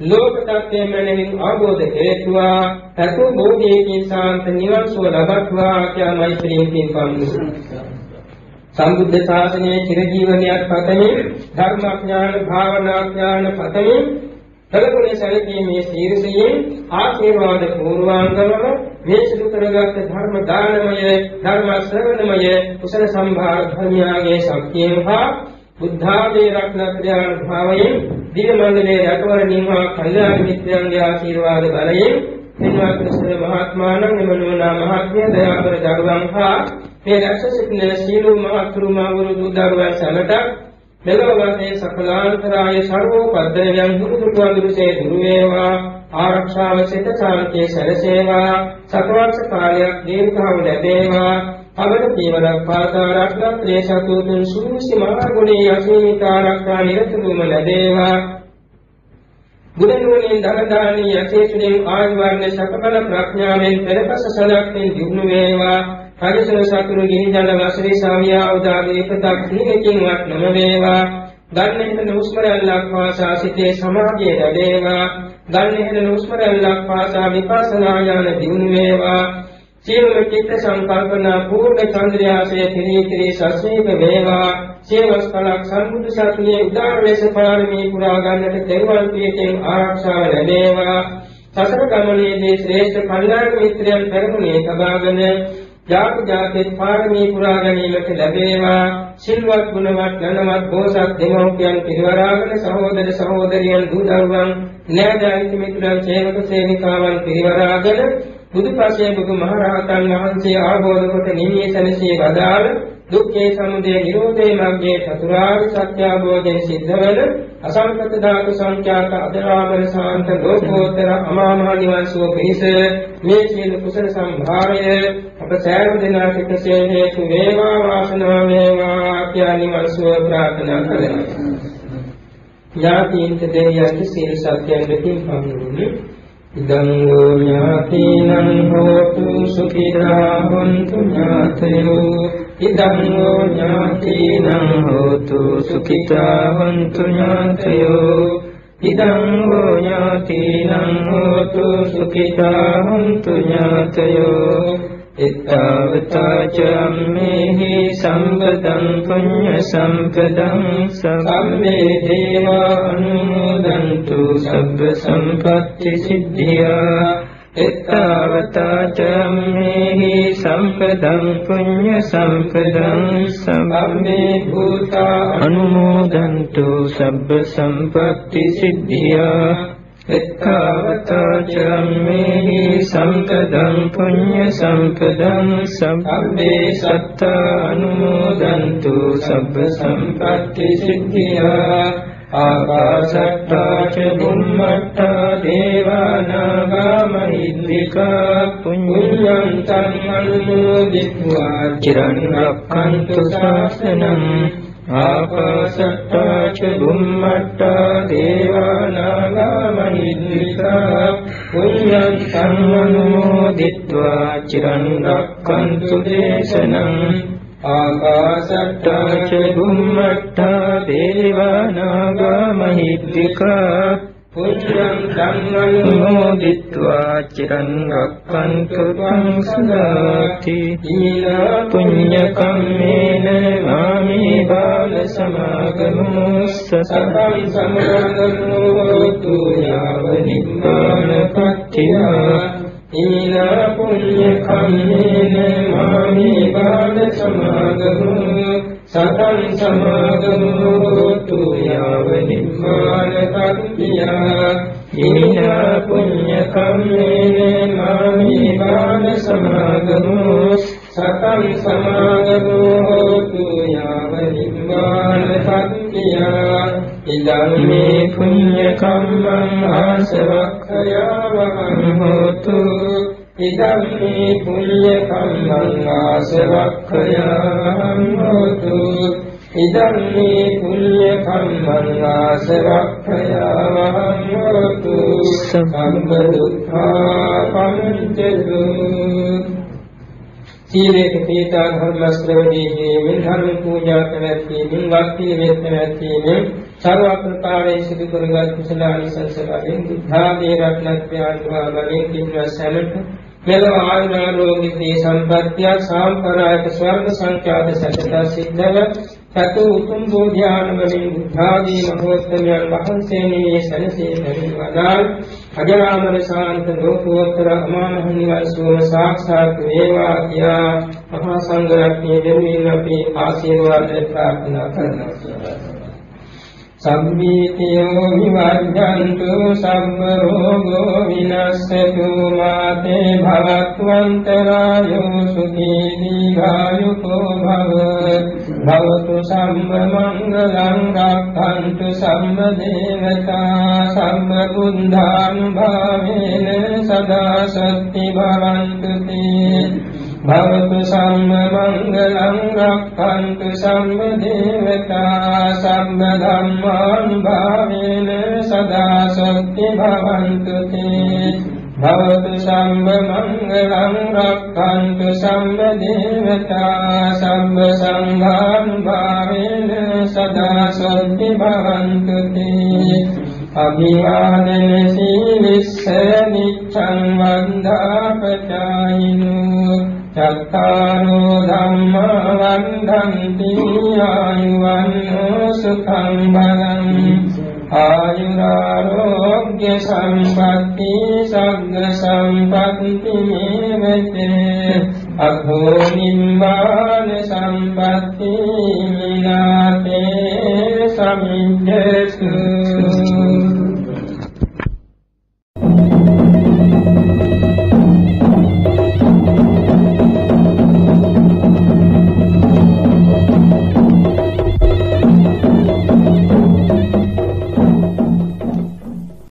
ලෝක tattve මනමින් ආબોධ හේතුවා සතු බෝධියකින් සාන්ත නිවන් සුව ලබත්වා කියලා මෛත්‍රියෙන් පින්පම්මු සම්බුද්ධ ශාසනයේ චිරජීවනයක් පතමින් ධර්මාඥාන භාවනාඥාන පතමින් කලකුණේ සැලකීමේ ශීර්ෂයෙන් ආශීර්වාද පූර්වාංගමව මේ සිදු කරගත් ධර්ම දානමය ධර්ම ශ්‍රවණමය කුසල සම්භාර ධර්මයාගේ ශක්තියෙන් හා බුද්ධාදී රත්නත්‍රයන් භාවයෙන් දිව්‍ය මණ්ඩලයේ රටවර නිවා කල්යාණ මිත්‍රයන්ගේ ආශීර්වාද බලයෙන් පින්වත් ක්‍රිස්තුල මහත්මාණන් එමනුනා මහත්මිය දයාබර දරුවන් හා මේ රැස් සිටින සීල මහතුරු මවරු දුදරුවන් සැමට මෙලොව වශයෙන් සකලාන්තරාය සර්වෝපද්දයන් දුරු දුරු අඳුරසේ දුරු වේවා ආරක්ෂාව සිත සාන්තිය සැලසේවා සතවර්ෂ කාලයක් දීර්ඝව ලැබේවා අවද පීවරක් පාසා රත්නත්‍රේ සතුතුන් සුවිසි මාර්ගුණේ අසීමිත ආරක්ෂා නිරතුරුවම ලැබේවා. බුදුනුවණින් ධනදානී යසේසුලින් ආයුර්වර්ණ සකපල ප්‍රඥාවෙන් පෙරපස සලක්ෙන් දිනු වේවා. පරිසර සතුරු ගිනිජල වසරේ සාමියා උදාගේ පතක් නිකකින්වත් නොම වේවා ගන්නෙහින නුස්මරල්ලක් පාසා සිටේ සමාධිය ලැබේවා. ගන්නෙහින නුස්මරල්ලක් පාසා විපස්සනා ඥාන දිනු වේවා. සියලු චිත්ත සංකල්පනා පූර්ණ චන්ද්‍රයාසයේ පිරී පිරී සස්නේක වේවා. සියවස් කලක් සම්බුද්ධ ශාසනයේ උදාර ලෙස පාරමී පුරා ගන්නට දෙවියන් පියකින් ආරක්ෂාව ලැබේවා. සසර ගමනේදී ශ්‍රේෂ්ඨ කල්යාණ මිත්‍රයන් පෙරමුණේ සබාගෙන ජාති ජාතිත් පාරමී පුරා ගැනීමට ලැබේවා. සිල්වත් ගුණවත් ධනවත් බෝසත් දෙමෝපියන් පිරිවරාගෙන සහෝදර සහෝදරියන් දූ දරුවන් නෑදෑයන් මිත්‍රයන් සේවක සේවිකාවන් පිරිවරාගෙන බුදුපසේ බුදු මහරහතන් වහන්සේ ආબોධ කොට නිමිය සැනසී වදාළ දුක්ඛේ සමුදය නිරෝධේ මග්ගේ චතුරාර්ය සත්‍ය අවබෝධයෙන් සිද්ධ වන අසංකත ධාතු සංඛ්‍යාත අදරාමර සාන්ත ලෝකෝත්තර අමාමහ නිවන් සුව පිහිස මේ සියලු කුසල සම්භාරය අප සෑම දිනකට කෙසේ හේතු වේවා වාසනාව වේවා කියලා නිවන් සුව ප්‍රාර්ථනා කරමි. ඥාතීන්ට දෙවියන්ට සීල සත්‍යයෙන් දෙකින් පමුණුනි ඉදං වූ ඥාතීනං හෝතු සුඛිතා හොන්තු ඥාතයෝ ඉදං වූ ඥාතීනං හෝතු සුඛිතා හොන්තු ඥාතයෝ ඉදං වූ ඥාතීනං හෝතු සුඛිතා හොන්තු ඥාතයෝ එත්තාවතාචම්මේහි සම්පදං පුඤ්ඤ සම්පදං සම්මේ දේවානුමෝදන්තු සබ්බ සම්පත්‍ති සිද්ධියා එත්තාවතාචම්මේහි සම්පදං පුඤ්ඤ සම්පදං සම්මේ භූතා අනුමෝදන්තු සබ්බ සම්පත්‍ති සිද්ධියා. එත්තාවතාචම්මේහි සම්පදං පුඤ්ඤ සම්පදං සම්පේ සත්තානුමෝදන්තු සබ්බ සම්පත්ති සිද්ධියා. ආකාශට්ටා ච බුම්මට්ටා දේවානාගා මහිද්దికා පුඤ්ඤං සම්මනුදිත්වා චිරන් රක්ඛන්තු ශාසනං ආකාශට්ටා ච බුම්මට්ටා දේවානාගා මහිද්దికා පුඤ්ඤං සම්මනුදිත්වා චිරන් රක්ඛන්තු දේශනං आकाशट्टा च बुम्मट्टा देवानागामहिद्रिका। पुत्रं तं अनुमोदित्वा चिरं रक्षन्तु त्वं सुदाति पुण्यकम्मेन मामे बालसमागमो सततं समागमो भवतु यावनिब्बाणपत्या ඊන පුඤ්ඤ කම්මේන මාමි බාල සමාගමු සතං සමාගමෝතු යාව නිම්මාන කත්තියා ඊන පුඤ්ඤ කම්මේන මාමි බාල සමාගමු සතං සමාගමෝතු යාව නිම්මාන කත්තියා ඉදං මේ පුඤ්ඤ කම්මං ආසවක්ඛයාවං හෝතු ඉදං මේ පුඤ්ඤ කම්මං ආසවක්ඛයාවං හෝතු ඉදං මේ පුඤ්ඤ කම්මං ආසවක්ඛයාවං හෝතු සම්බ දුක්ඛා පංචදු සීලේක පීතා ධර්ම ශ්‍රවණයේ මෙන් ධර්ම පූජා කරැත්තේ මෙන් වක්තිය වෙත්තනැත්තේ සර්වඥතාවයේ සිදු කරගත් කුසල අනිසංස වලින් බුද්ධාදී රත්නත්‍රයන් වලින් කින්වස් සැලට මෙලව ආයුරෝගී සම්පත්තිය සාම්ප්‍රායක ස්වර්ග සංඛ්‍යාත සත්‍යතා සිද්ධව සතු උතුම් බෝධ්‍යාන වලින් බුද්ධාදී මහෝත්තමයන් වහන්සේනේ සැලසේ පරිවදාල් අජරාමර ශාන්ත ලෝකෝත්තර අමාමහ නිවන් සුව සාක්ෂාත් වේවා කියා මහා සංඝ රත්නයේ දෙවියන් අපි ආශිර්වාද ප්‍රාර්ථනා කරනවා. සම්මීතියෝ විවර්ධන්තු සම්ම රෝගෝ විනස්සතු මාතේ භවත්වන්තරායෝ සුඛී දීඝායුකෝ භව භවතු සම්ම මංගලං රක්ඛන්තු සම්ම දේවතා සම්ම බුද්ධානුභාවේන සදා සත්‍ති භවන්තු තේ භවතු සම්ම මංගලං රක්ඛන්තු සම්ම දේවතා සම්ම ධම්මානුභාවේන සදා සත්‍ය භවන්තු තේ. භවතු සම්ම මංගලං රක්ඛන්තු සම්ම දේවතා සම්ම සංඝානුභාවේන සදා සත්‍ය භවන්තු තේ. චත්තාරෝ ධම්මා වන්දන්ති ආයුවන්ෝ සුඛං බලං ආයුරෝග්‍ය සම්පatti සග්ග සම්පatti මේවතේ අභෝ නිම්මාන සම්පatti මිනාතේ සමිඤ්ඤේසු